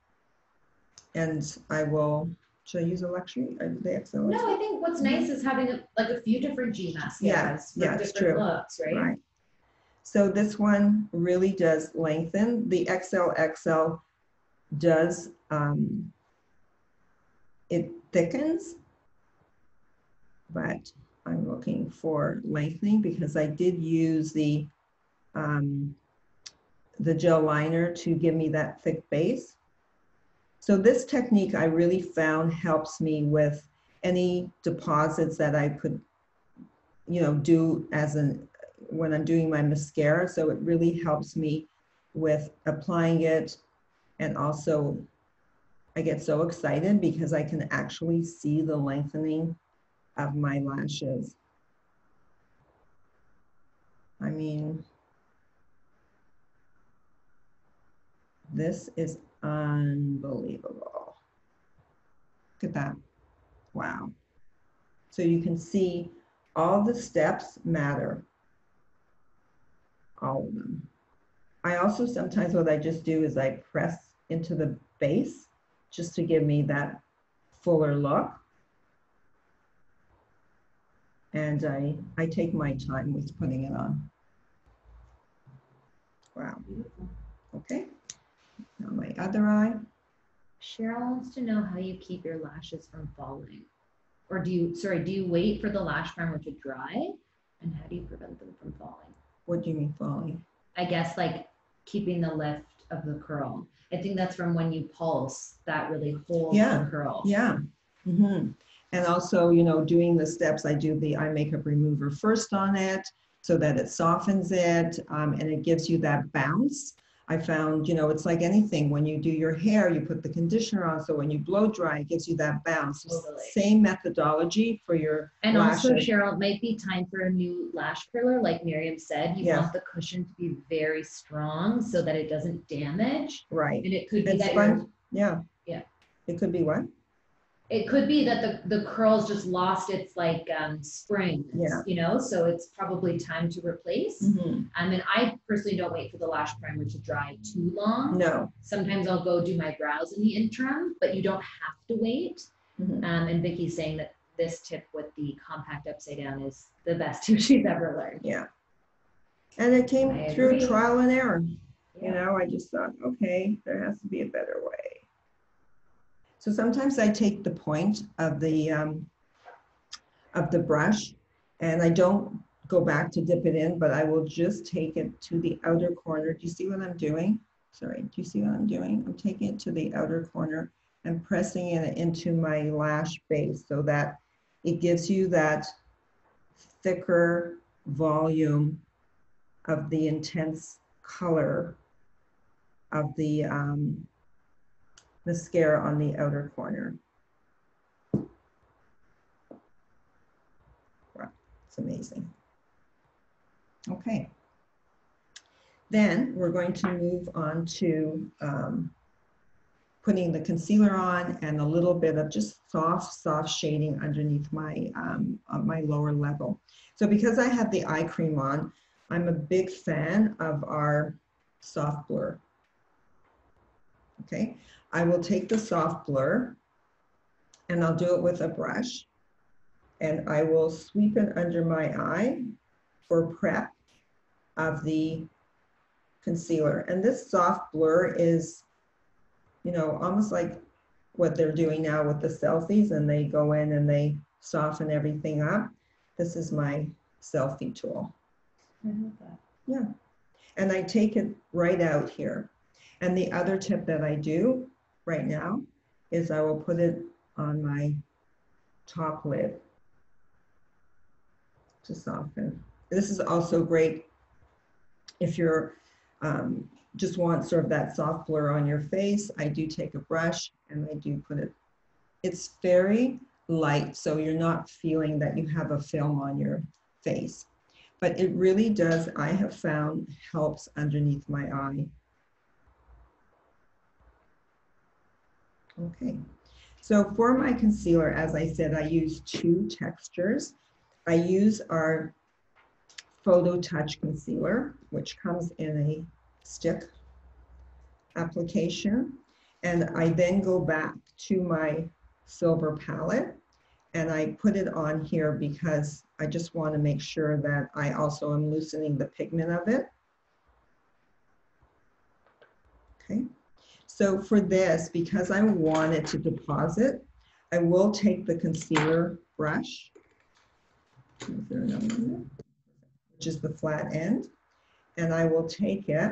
and I will, should I use a luxury? Are they excellent? No, I think what's nice is having a- like a few different Gee mascaras Yeah, for yeah, different true. looks, right? Right. So this one really does lengthen. The XLXL does, um, it thickens. But I'm looking for lengthening because I did use the, um, the gel liner to give me that thick base. So this technique I really found helps me with any deposits that I could, you know, do as an, when I'm doing my mascara. So it really helps me with applying it. And also, I get so excited because I can actually see the lengthening of my lashes. I mean, this is unbelievable. Look at that. Wow. So you can see all the steps matter. All of them. I also sometimes what I just do is I press into the base just to give me that fuller look. And I, I take my time with putting it on. Wow. Okay. Now my other eye. Cheryl wants to know how you keep your lashes from falling. Or do you, sorry, do you wait for the lash primer to dry? And how do you prevent them from falling? What do you mean falling? I guess like keeping the lift of the curl. I think that's from when you pulse, that really holds Yeah, the curl. Yeah. hmm And also, you know, doing the steps, I do the eye makeup remover first on it so that it softens it um, and it gives you that bounce. I found, you know, it's like anything. When you do your hair, you put the conditioner on. So when you blow dry, it gives you that bounce. Totally. Same methodology for your And also. Cheryl, it might be time for a new lash curler. Like Miriam said, you Yeah. want the cushion to be very strong so that it doesn't damage. Right. And it could be And that you're yeah. Yeah. It could be what? It could be that the, the curls just lost its like um, spring, Yeah. you know, so it's probably time to replace. Mhm. Um, and I personally don't wait for the lash primer to dry too long. No. Sometimes I'll go do my brows in the interim, but you don't have to wait. Mhm. Um, and Vicky's saying that this tip with the compact upside down is the best tip she's ever learned. Yeah. And it came I through agree. trial and error. You know, I just thought, okay, there has to be a better way. So sometimes I take the point of the um, of the brush, and I don't go back to dip it in, but I will just take it to the outer corner. Do you see what I'm doing? Sorry, do you see what I'm doing? I'm taking it to the outer corner and pressing it into my lash base so that it gives you that thicker volume of the intense color of the um, mascara on the outer corner. Wow, it's amazing. Okay. Then we're going to move on to um, putting the concealer on and a little bit of just soft, soft shading underneath my, um, my lower level. So because I have the eye cream on, I'm a big fan of our soft blur. Okay, I will take the soft blur and I'll do it with a brush and I will sweep it under my eye for prep of the concealer. And this soft blur is, you know, almost like what they're doing now with the selfies and they go in and they soften everything up. This is my selfie tool. I love that. Yeah. And I take it right out here. And the other tip that I do right now is I will put it on my top lid to soften. This is also great if you're um, just want sort of that soft blur on your face. I do take a brush and I do put it, it's very light, so you're not feeling that you have a film on your face but it really does, I have found, helps underneath my eye. Okay, so for my concealer, as I said, I use two textures. I use our Photo Touch Concealer, which comes in a stick application. And I then go back to my silver palette and I put it on here because I just want to make sure that I also am loosening the pigment of it. Okay, so for this, because I want it to deposit, I will take the concealer brush. Which is the flat end. And I will take it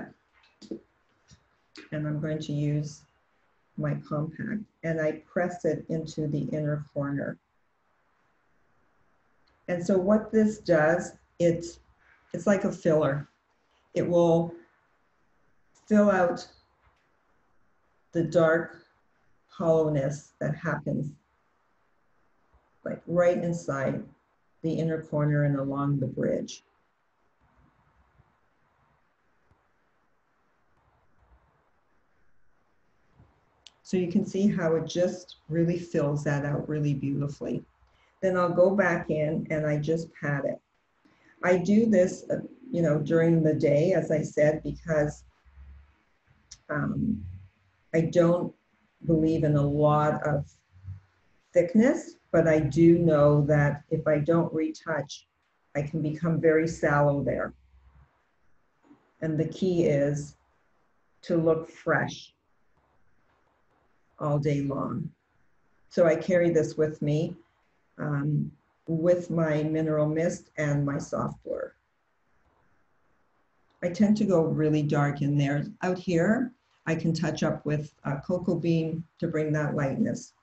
and I'm going to use my compact and I press it into the inner corner. And so what this does, it's, it's like a filler. It will fill out the dark hollowness that happens like right inside the inner corner and along the bridge. So you can see how it just really fills that out really beautifully. Then I'll go back in and I just pat it. I do this, uh, you know, during the day, as I said, because um, I don't believe in a lot of thickness, but I do know that if I don't retouch, I can become very sallow there. And the key is to look fresh all day long. So I carry this with me um, with my mineral mist and my soft blur. I tend to go really dark in there. Out here, I can touch up with a cocoa bean to bring that lightness.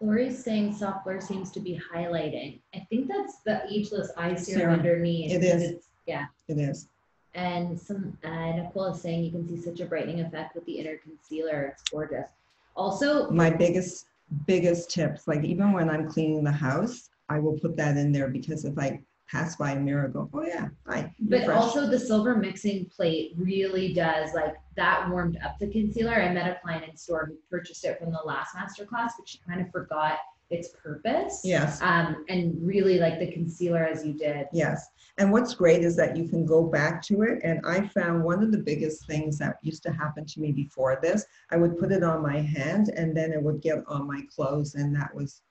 Lori's saying soft blur seems to be highlighting. I think that's the ageless eye serum Serum. underneath. It it's- Yeah, It is. and some, uh, Nicole is saying you can see such a brightening effect with the inner concealer. It's gorgeous. Also, My biggest, biggest tips, like even when I'm cleaning the house, I will put that in there because if I pass by a mirror, go, oh yeah, hi. But fresh." also the silver mixing plate really does like that warmed up the concealer. I met a client in store who purchased it from the last masterclass, but she kind of forgot its purpose. Yes. Um, and really like the concealer as you did. Yes, and what's great is that you can go back to it, and I found one of the biggest things that used to happen to me before this, I would put it on my hand and then it would get on my clothes, and that was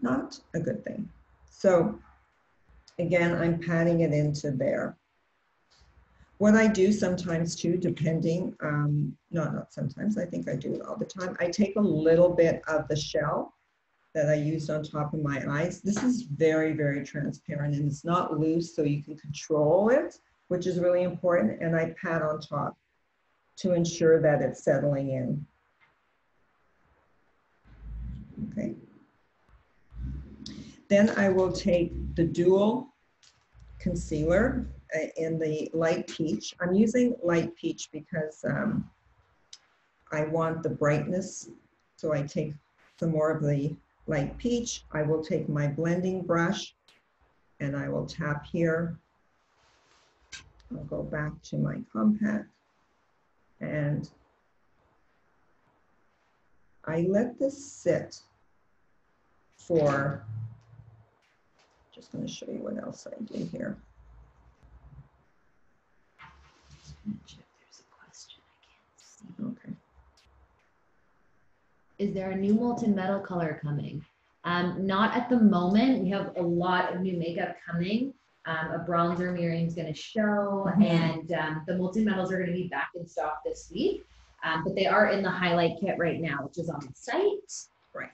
not a good thing. So again, I'm patting it into there. What I do sometimes too, depending, um, no, not sometimes, I think I do it all the time, I take a little bit of the shell that I used on top of my eyes. This is very, very transparent and it's not loose, so you can control it, which is really important. And I pat on top to ensure that it's settling in. Okay. Then I will take the dual concealer uh, in the light peach. I'm using light peach because um, I want the brightness. So I take some more of the light peach. I will take my blending brush and I will tap here. I'll go back to my compact and I let this sit for, just gonna show you what else I do here. Check, There's a question I can't see. Okay. Is there a new molten metal color coming? Um, not at the moment. We have a lot of new makeup coming. Um, a bronzer Miriam's going to show, Mhm. and um, the molten metals are going to be back in stock this week. Um, but they are in the highlight kit right now, which is on the site. Right.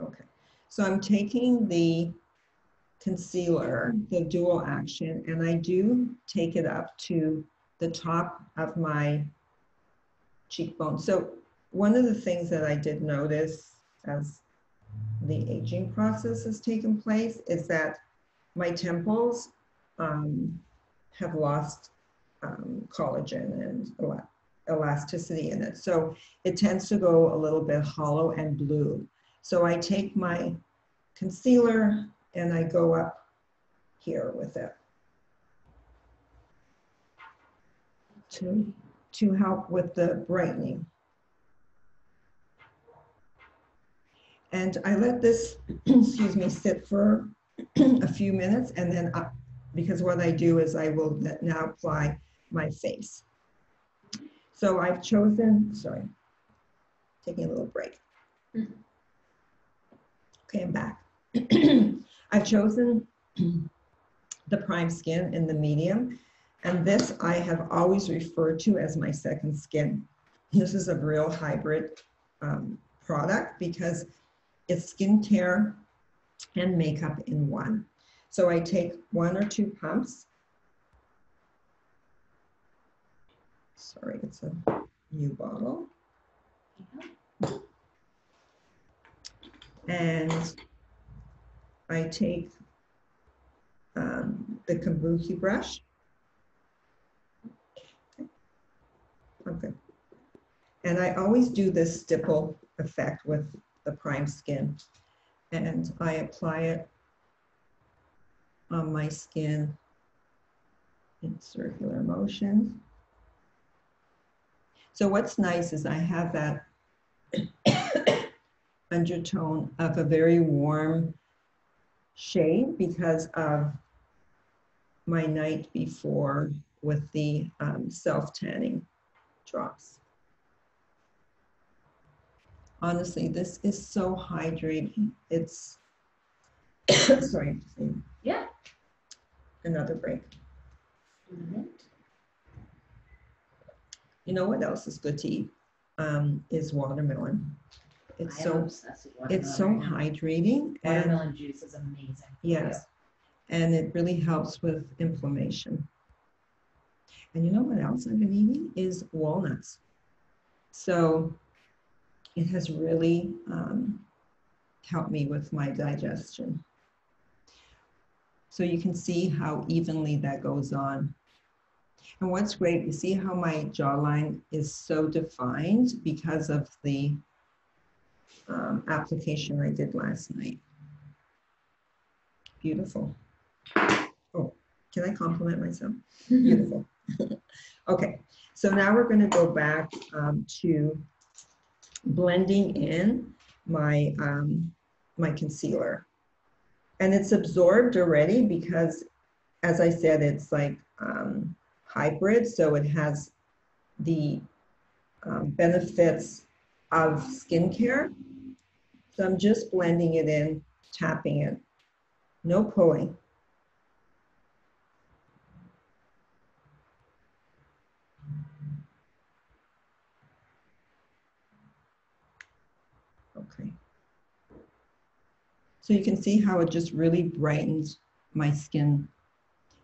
Okay, so I'm taking the concealer, the dual action, and I do take it up to the top of my cheekbone. So one of the things that I did notice as the aging process has taken place is that my temples um, have lost um, collagen and ela- elasticity in it. So it tends to go a little bit hollow and blue. So I take my concealer and I go up here with it to, to help with the brightening. And I let this, excuse me, sit for a few minutes and then, I- because what I do is I will now apply my face. So I've chosen, sorry, taking a little break. Mhm. Okay, I'm back. I've chosen the prime skin in the medium, and this I have always referred to as my second skin. This is a real hybrid um, product because it's skincare and makeup in one. So I take one or two pumps. Sorry, it's a new bottle. And I take um, the kabuki brush. Okay. And I always do this stipple effect with the prime skin. And I apply it on my skin in circular motions. So what's nice is I have that undertone of a very warm shade because of my night before with the um, self-tanning drops. Honestly, this is so hydrating. It's, sorry, Yeah. another break. You know what else is good to eat? Um, is watermelon. It's am so, obsessed with it's so watermelon right now. hydrating and Watermelon juice is amazing. Yes, and it really helps with inflammation. And you know what else I've been eating is walnuts. So it has really um, helped me with my digestion. So you can see how evenly that goes on. And what's great, you see how my jawline is so defined because of the um, application I did last night. Beautiful. Oh, can I compliment myself? Beautiful. okay, so now we're going to go back um, to blending in my um, my concealer, and it's absorbed already because, as I said, it's like um, hybrid, so it has the um, benefits of skincare. So I'm just blending it in, tapping it, no pulling. Okay. So you can see how it just really brightened my skin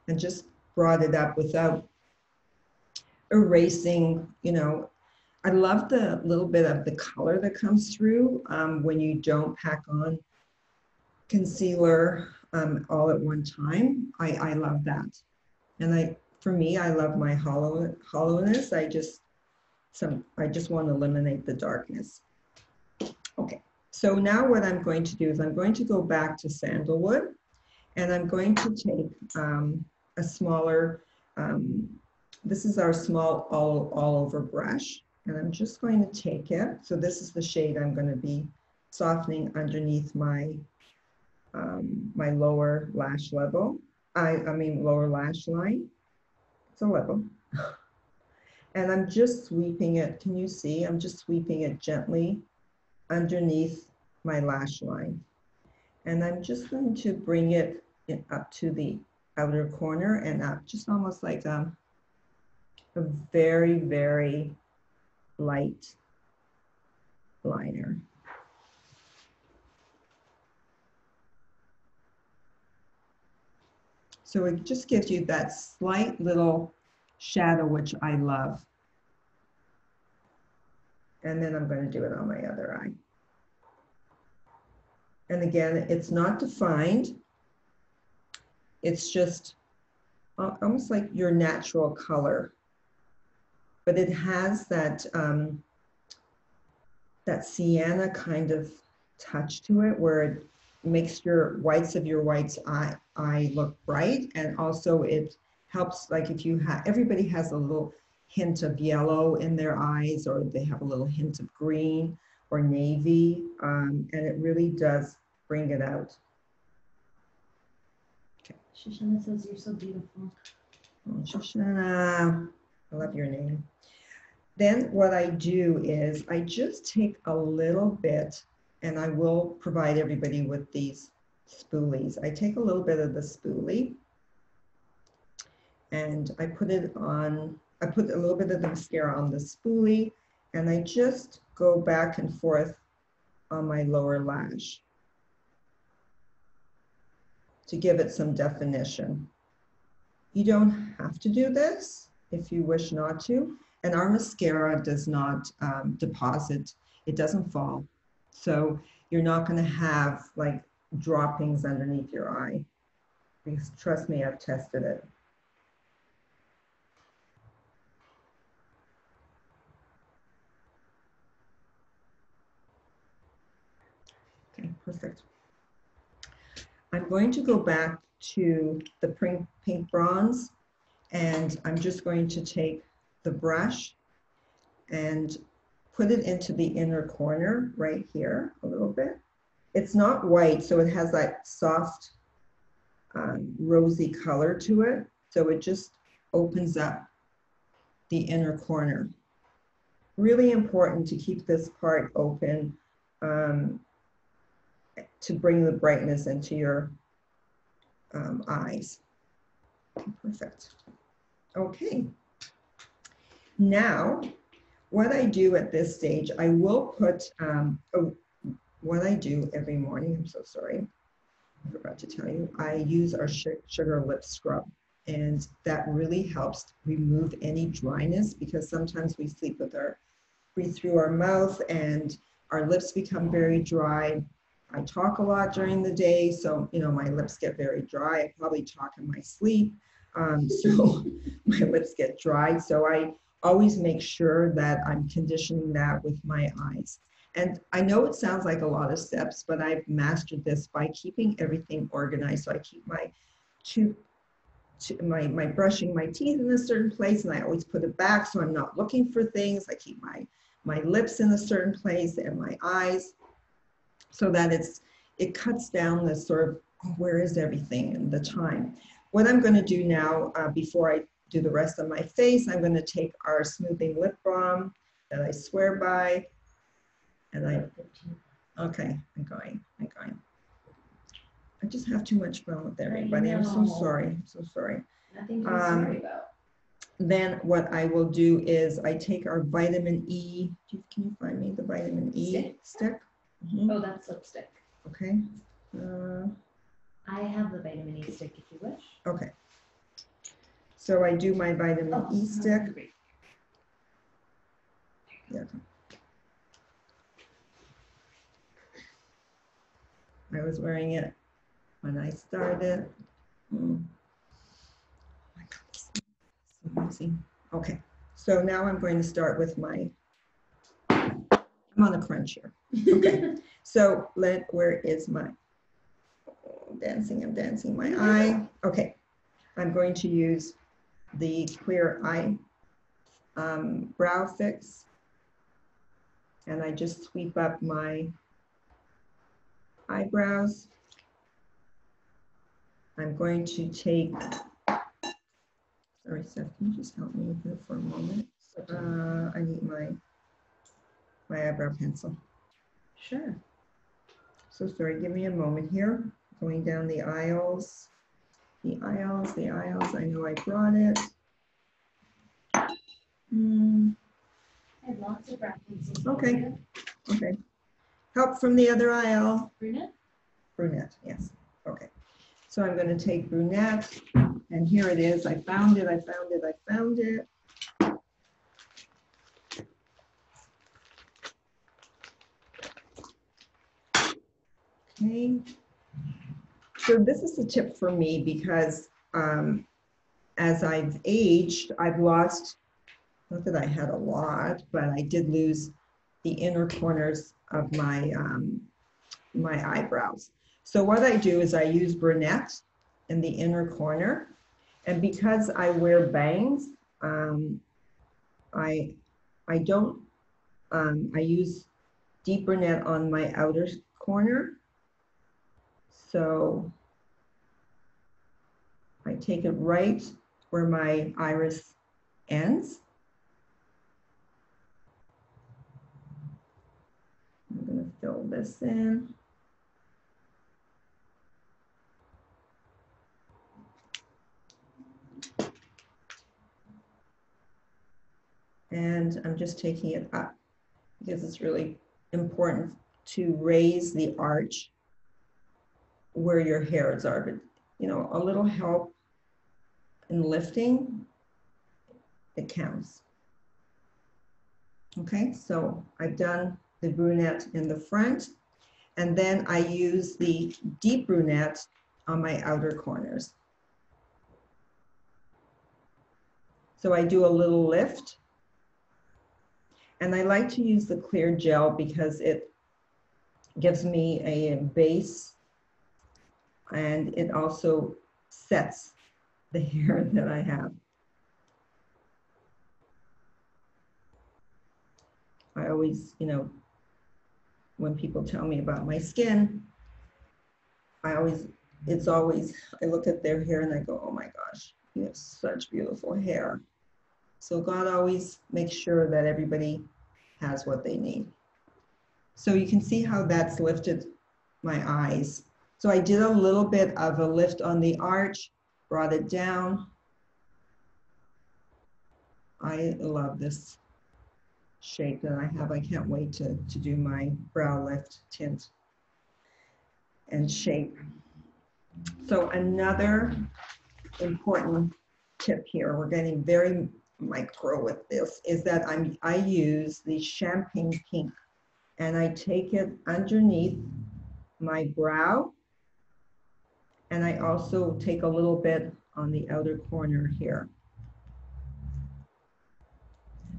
and just brought it up without erasing, you know. I love the little bit of the color that comes through um, when you don't pack on concealer um, all at one time. I, I love that. And I, for me, I love my hollow, hollowness. I just, some, I just want to eliminate the darkness. Okay, so now what I'm going to do is I'm going to go back to sandalwood and I'm going to take um, a smaller, um, this is our small all, all over brush. And I'm just going to take it. So this is the shade I'm going to be softening underneath my, um, my lower lash level. I, I mean, lower lash line. It's a level. and I'm just sweeping it. Can you see? I'm just sweeping it gently underneath my lash line. And I'm just going to bring it up to the outer corner and up, just almost like a, a very, very light liner. So it just gives you that slight little shadow, which I love. And then I'm going to do it on my other eye. And again, it's not defined. It's just uh, almost like your natural color. But it has that, um, that sienna kind of touch to it where it makes your whites of your white's eye, eye look bright. And also it helps, like if you have, everybody has a little hint of yellow in their eyes or they have a little hint of green or navy. Um, and it really does bring it out. Okay. Shoshana says you're so beautiful. Oh, Shoshana, I love your name. Then what I do is I just take a little bit, and I will provide everybody with these spoolies. I take a little bit of the spoolie and I put it on, I put a little bit of the mascara on the spoolie and I just go back and forth on my lower lash to give it some definition. You don't have to do this if you wish not to. And our mascara does not um, deposit, it doesn't fall. So you're not gonna have like droppings underneath your eye. Because trust me, I've tested it. Okay, perfect. I'm going to go back to the pink, pink bronze and I'm just going to take the brush and put it into the inner corner right here a little bit. It's not white, so it has that soft um, rosy color to it. So it just opens up the inner corner. Really important to keep this part open um, to bring the brightness into your um, eyes. Perfect. Okay. Now, what I do at this stage, I will put, um, what I do every morning, I'm so sorry, I forgot to tell you, I use our sugar lip scrub and that really helps remove any dryness because sometimes we sleep with our, breathe through our mouth and our lips become very dry. I talk a lot during the day, so, you know, my lips get very dry. I probably talk in my sleep. Um, so my lips get dry. So I always make sure that I'm conditioning that with my eyes. And I know it sounds like a lot of steps, but I've mastered this by keeping everything organized. So I keep my tooth, my, my brushing my teeth in a certain place and I always put it back so I'm not looking for things. I keep my, my lips in a certain place and my eyes so that it's, it cuts down the sort of where is everything and the time. What I'm going to do now, uh, before I do the rest of my face, I'm going to take our smoothing lip balm that I swear by, and I, okay, I'm going, I'm going. I just have too much fun with everybody. I'm so sorry. I'm so sorry. Nothing to Um, sorry about. Then what I will do is I take our vitamin E. Can you find me the vitamin E Stick? stick? Mhm, Oh, that's lipstick. Okay. Uh, I have the vitamin E stick if you wish. Okay. So I do my vitamin Oh, E stick. Yeah. I was wearing it when I started. Mm. Oh my God, so. Okay, so now I'm going to start with my, I'm on a crunch here. Okay, so let, where is my, oh, dancing, I'm dancing my eye. Okay, I'm going to use the Clear Eye um, Brow Fix. And I just sweep up my eyebrows. I'm going to take, sorry, Seth, can you just help me for a moment? Uh, I need my, my eyebrow pencil. Sure. So sorry, give me a moment here. Going down the aisles, the aisles, the aisles. I know I brought it. Hmm. I have lots of references. Okay. okay. Help from the other aisle. Brunette? Brunette, yes. Okay. So I'm going to take brunette, and here it is. I found it, I found it, I found it. Okay. So this is a tip for me because um, as I've aged, I've lost, not that I had a lot, but I did lose the inner corners of my um, my eyebrows. So what I do is I use brunette in the inner corner. And because I wear bangs, um, I, I don't, um, I use deep brunette on my outer corner. So I take it right where my iris ends. I'm going to fill this in. And I'm just taking it up because it's really important to raise the arch where your hairs are. But, you know, a little help in lifting, it counts. Okay, so I've done the brunette in the front, and then I use the deep brunette on my outer corners. So I do a little lift, and I like to use the clear gel because it gives me a base and it also sets the hair that I have. I always, you know, when people tell me about my skin, I always, it's always, I look at their hair and I go, oh my gosh, you have such beautiful hair. So God always makes sure that everybody has what they need. So you can see how that's lifted my eyes. So I did a little bit of a lift on the arch, brought it down. I love this shape that I have. I can't wait to, to do my brow lift tint and shape. So another important tip here, we're getting very micro with this, is that I'm, I use the champagne pink and I take it underneath my brow and I also take a little bit on the outer corner here.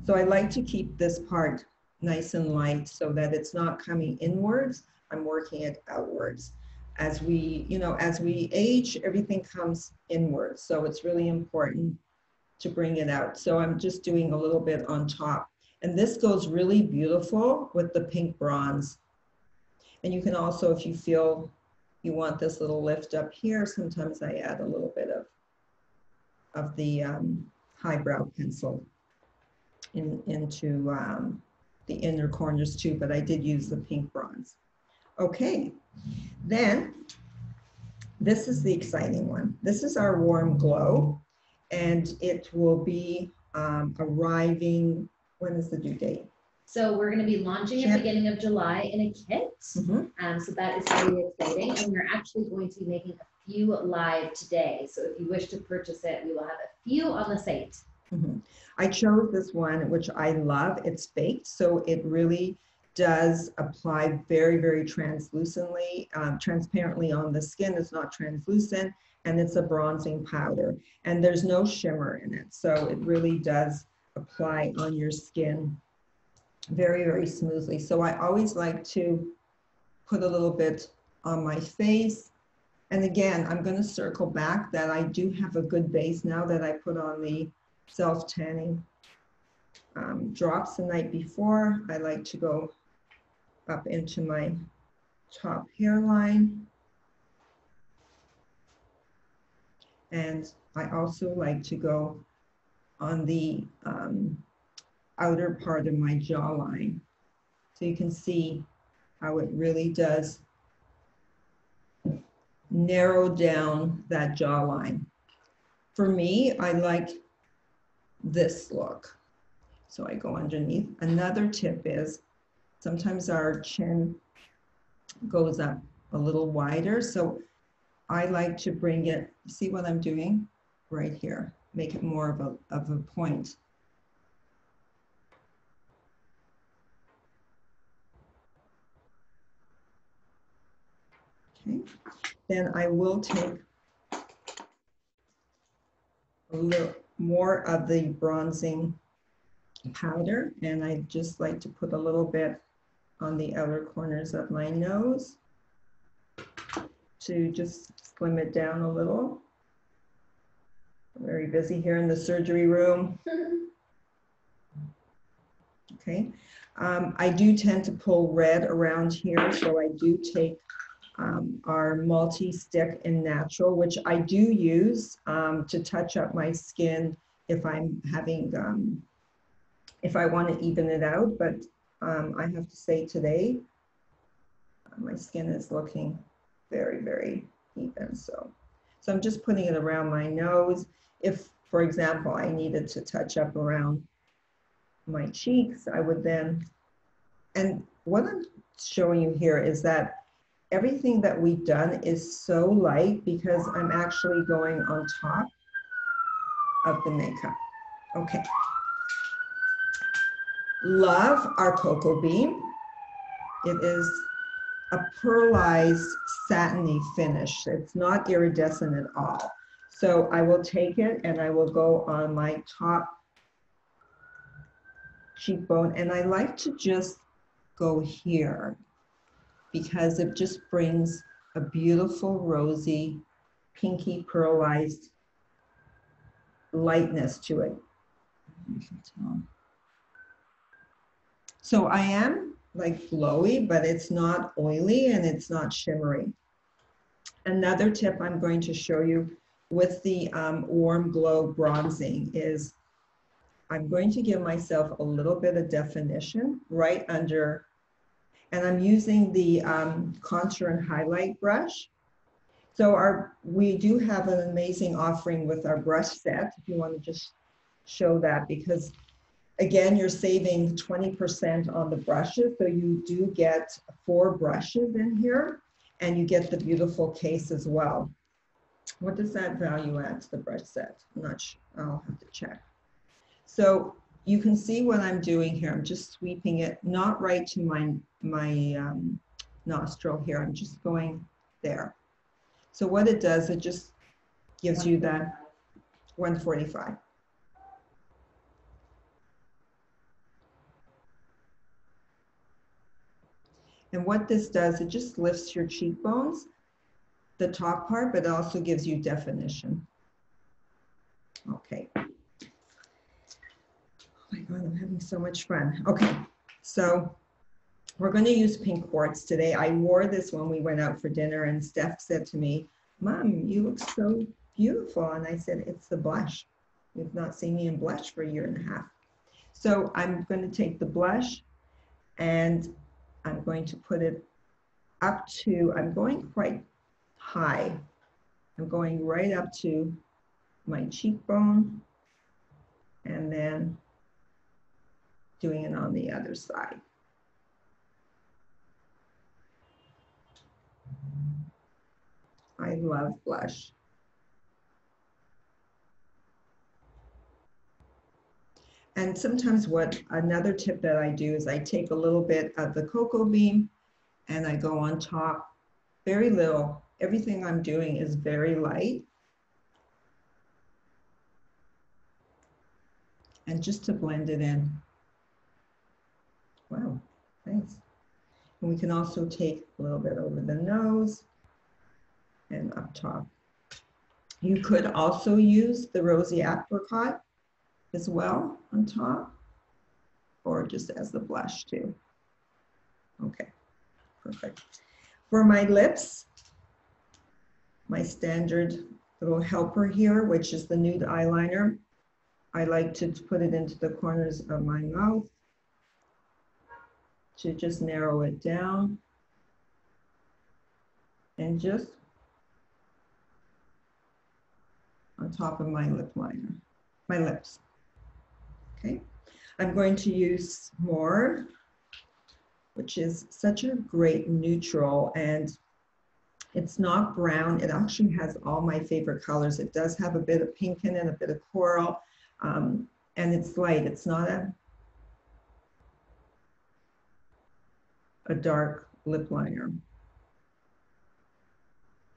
So I like to keep this part nice and light so that it's not coming inwards. I'm working it outwards. As we, you know, as we age, everything comes inwards. So it's really important to bring it out. So I'm just doing a little bit on top. And this goes really beautiful with the pink bronze. And you can also, if you feel you want this little lift up here, sometimes I add a little bit of, of the um, highbrow pencil in, into um, the inner corners too, but I did use the pink bronze. Okay, then this is the exciting one. This is our warm glow and it will be um, arriving, when is the due date? So we're going to be launching at the beginning of July in a kit. Mhm. Um, so that is really exciting. And we're actually going to be making a few live today. So if you wish to purchase it, we will have a few on the site. Mhm. I chose this one, which I love. It's baked, so it really does apply very, very translucently, um, transparently on the skin. It's not translucent, and it's a bronzing powder. And there's no shimmer in it, so it really does apply on your skin very, very smoothly. So I always like to put a little bit on my face. And again, I'm going to circle back that I do have a good base now that I put on the self-tanning um, drops the night before. I like to go up into my top hairline. And I also like to go on the um, outer part of my jawline. So you can see how it really does narrow down that jawline. For me, I like this look. So I go underneath. Another tip is sometimes our chin goes up a little wider. So I like to bring it, see what I'm doing right here, make it more of a, of a point. Okay, then I will take a little more of the bronzing powder and I just like to put a little bit on the outer corners of my nose to just slim it down a little. Very busy here in the surgery room. Okay, um, I do tend to pull red around here, so I do take um, our multi-stick in natural, which I do use um, to touch up my skin if I'm having, um, if I want to even it out. But um, I have to say today, my skin is looking very, very even, so. So I'm just putting it around my nose. If, for example, I needed to touch up around my cheeks, I would then, and what I'm showing you here is that everything that we've done is so light because I'm actually going on top of the makeup. Okay. Love our cocoa bean. It is a pearlized satiny finish. It's not iridescent at all. So I will take it and I will go on my top cheekbone and I like to just go here because it just brings a beautiful rosy pinky pearlized lightness to it. So I am like glowy, but it's not oily and it's not shimmery. Another tip I'm going to show you with the um, warm glow bronzing is I'm going to give myself a little bit of definition right under, and I'm using the um, contour and highlight brush. So our, we do have an amazing offering with our brush set, if you want to just show that, because again, you're saving 20% on the brushes, so you do get four brushes in here, and you get the beautiful case as well. What does that value add to the brush set? I'm not sure, I'll have to check. So you can see what I'm doing here. I'm just sweeping it, not right to my, my um, nostril here. I'm just going there. So what it does, it just gives you that 145. And what this does, it just lifts your cheekbones, the top part, but also gives you definition. Okay. My God, I'm having so much fun. Okay, so we're going to use pink quartz today. I wore this when we went out for dinner, and Steph said to me, Mom, you look so beautiful. And I said, It's the blush. You've not seen me in blush for a year and a half. So I'm going to take the blush and I'm going to put it up to, I'm going quite high. I'm going right up to my cheekbone and then doing it on the other side. I love blush. And sometimes what another tip that I do is I take a little bit of the cocoa bean and I go on top, very little. Everything I'm doing is very light. And just to blend it in. And we can also take a little bit over the nose and up top. You could also use the rosy apricot as well on top or just as the blush too. Okay, perfect. For my lips, my standard little helper here, which is the nude eyeliner. I like to put it into the corners of my mouth to just narrow it down and just on top of my lip liner, my lips. Okay, I'm going to use more, which is such a great neutral and it's not brown. It actually has all my favorite colors. It does have a bit of pink in it, a bit of coral, um, and it's light. It's not a, a dark lip liner.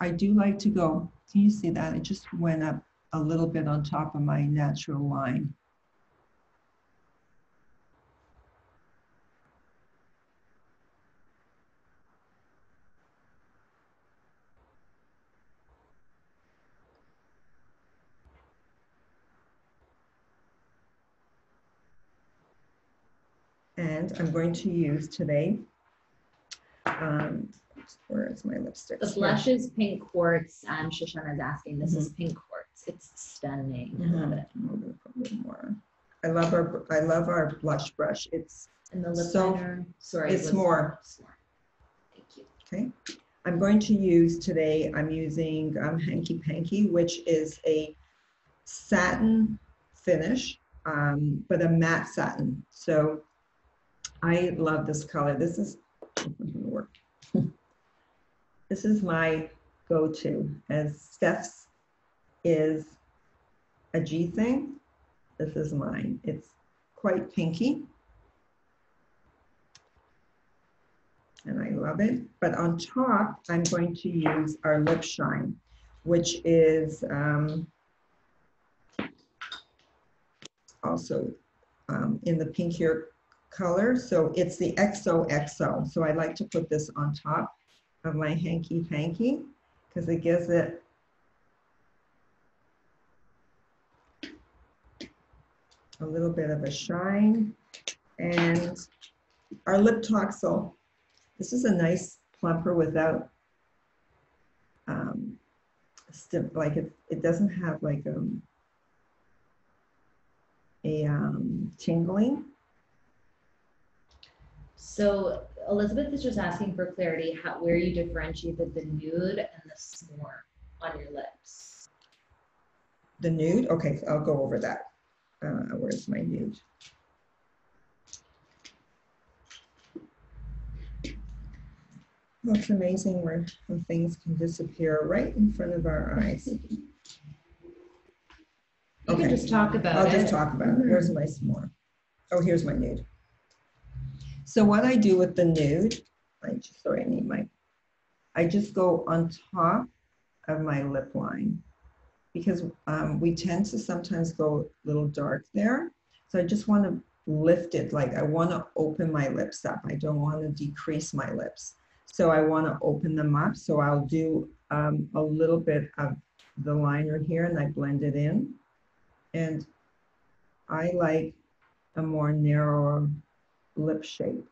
I do like to go, can you see that? It just went up a little bit on top of my natural line. And I'm going to use today, um, where is my lipstick? The blush is pink quartz. Um, Shoshana's asking. This is pink quartz. It's stunning. I love Mhm. it. I'm gonna put a little more. I love our, I love our blush brush. It's, And the lip So, liner. Sorry, it's was- more. Thank you. Okay, I'm going to use today, I'm using um, Hanky Panky, which is a satin finish, um, but a matte satin. So I love this color. This is, work. This is my go-to, as Steph's is a G thing. This is mine. It's quite pinky. And I love it. But on top, I'm going to use our Lip Shine, which is um, also um, in the pinkier color. So it's the XOXO. So I like to put this on top of my hanky panky because it gives it a little bit of a shine. And our lip toxel. This is a nice plumper without um, like it, it doesn't have like um, a um, tingling. So Elizabeth is just asking for clarity, how, where you differentiated the nude and the s'more on your lips. The nude, okay, I'll go over that. Uh, where's my nude? Well, it's amazing where things can disappear right in front of our eyes. You Okay. can just talk about I'll it. just talk about it. Here's my s'more. Oh, here's my nude. So what I do with the nude, I just, sorry, I need my, I just go on top of my lip line because um, we tend to sometimes go a little dark there. So I just want to lift it, like I want to open my lips up. I don't want to decrease my lips. So I want to open them up. So I'll do um, a little bit of the liner here and I blend it in. And I like a more narrower lip shape.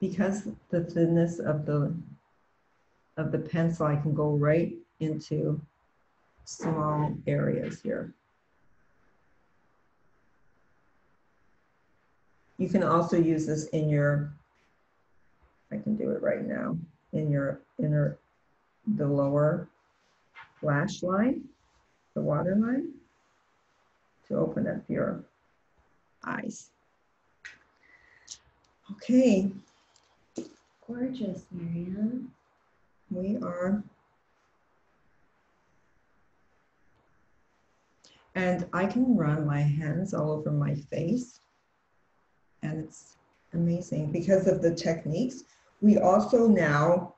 Because the thinness of the of the pencil, I can go right into small areas here. You can also use this in your, I can do it right now, in your inner, the lower lash line, the water line, to open up your eyes. Okay, Gorgeous, Miriam. we are. And I can run my hands all over my face. And it's amazing because of the techniques. We also now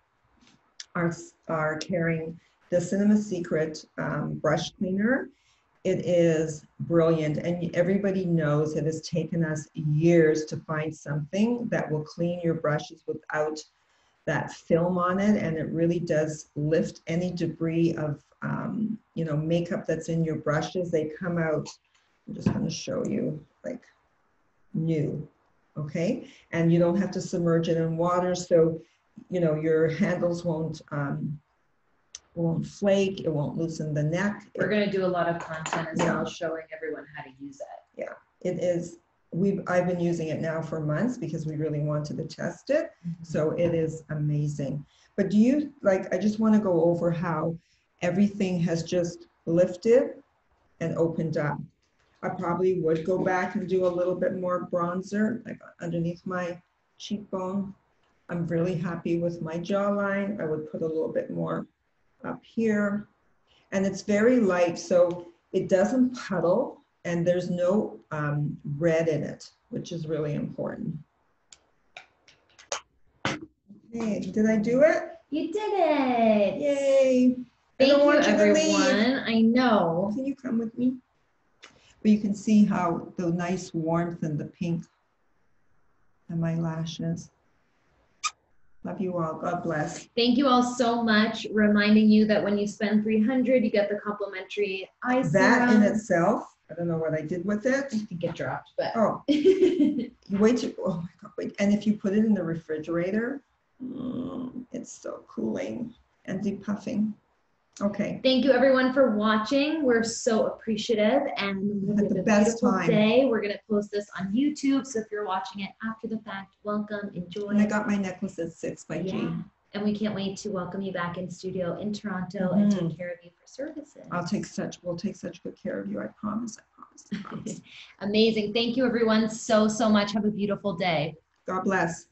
are, are carrying the Cinema Secret um, brush cleaner. It is brilliant, and everybody knows it has taken us years to find something that will clean your brushes without that film on it, and it really does lift any debris of um, you know makeup that's in your brushes. They come out. I'm just going to show you like new, okay? And you don't have to submerge it in water, so you know your handles won't um, won't flake. It won't loosen the neck. We're gonna do a lot of content as well, showing everyone how to use it. Yeah, it is, we've, I've been using it now for months because we really wanted to test it. Mm-hmm. So it is amazing. But do you, like, I just want to go over how everything has just lifted and opened up. I probably would go back and do a little bit more bronzer, like underneath my cheekbone. I'm really happy with my jawline. I would put a little bit more up here. And it's very light, so it doesn't puddle and there's no um, red in it, which is really important. Okay, did I do it? You did it. Yay! I Thank you, want you to leave. everyone. I know. Can you come with me? But you can see how the nice warmth and the pink and my lashes. Love you all. God bless. Thank you all so much. Reminding you that when you spend 300, you get the complimentary eye That in itself, I don't know what I did with it. I think it dropped, but. Oh, you wait to, oh my God, wait. And if you put it in the refrigerator, mm, it's so cooling and depuffing. Okay. Thank you everyone for watching. We're so appreciative and we Had have the a best beautiful time. day. We're gonna post this on YouTube. So if you're watching it after the fact, welcome, enjoy. And I got my necklace at six by G. Yeah. And we can't wait to welcome you back in studio in Toronto and Mhm. take care of you for services. I'll take such, we'll take such good care of you. I promise, I promise, I promise. Amazing. Thank you everyone so, so much. Have a beautiful day. God bless.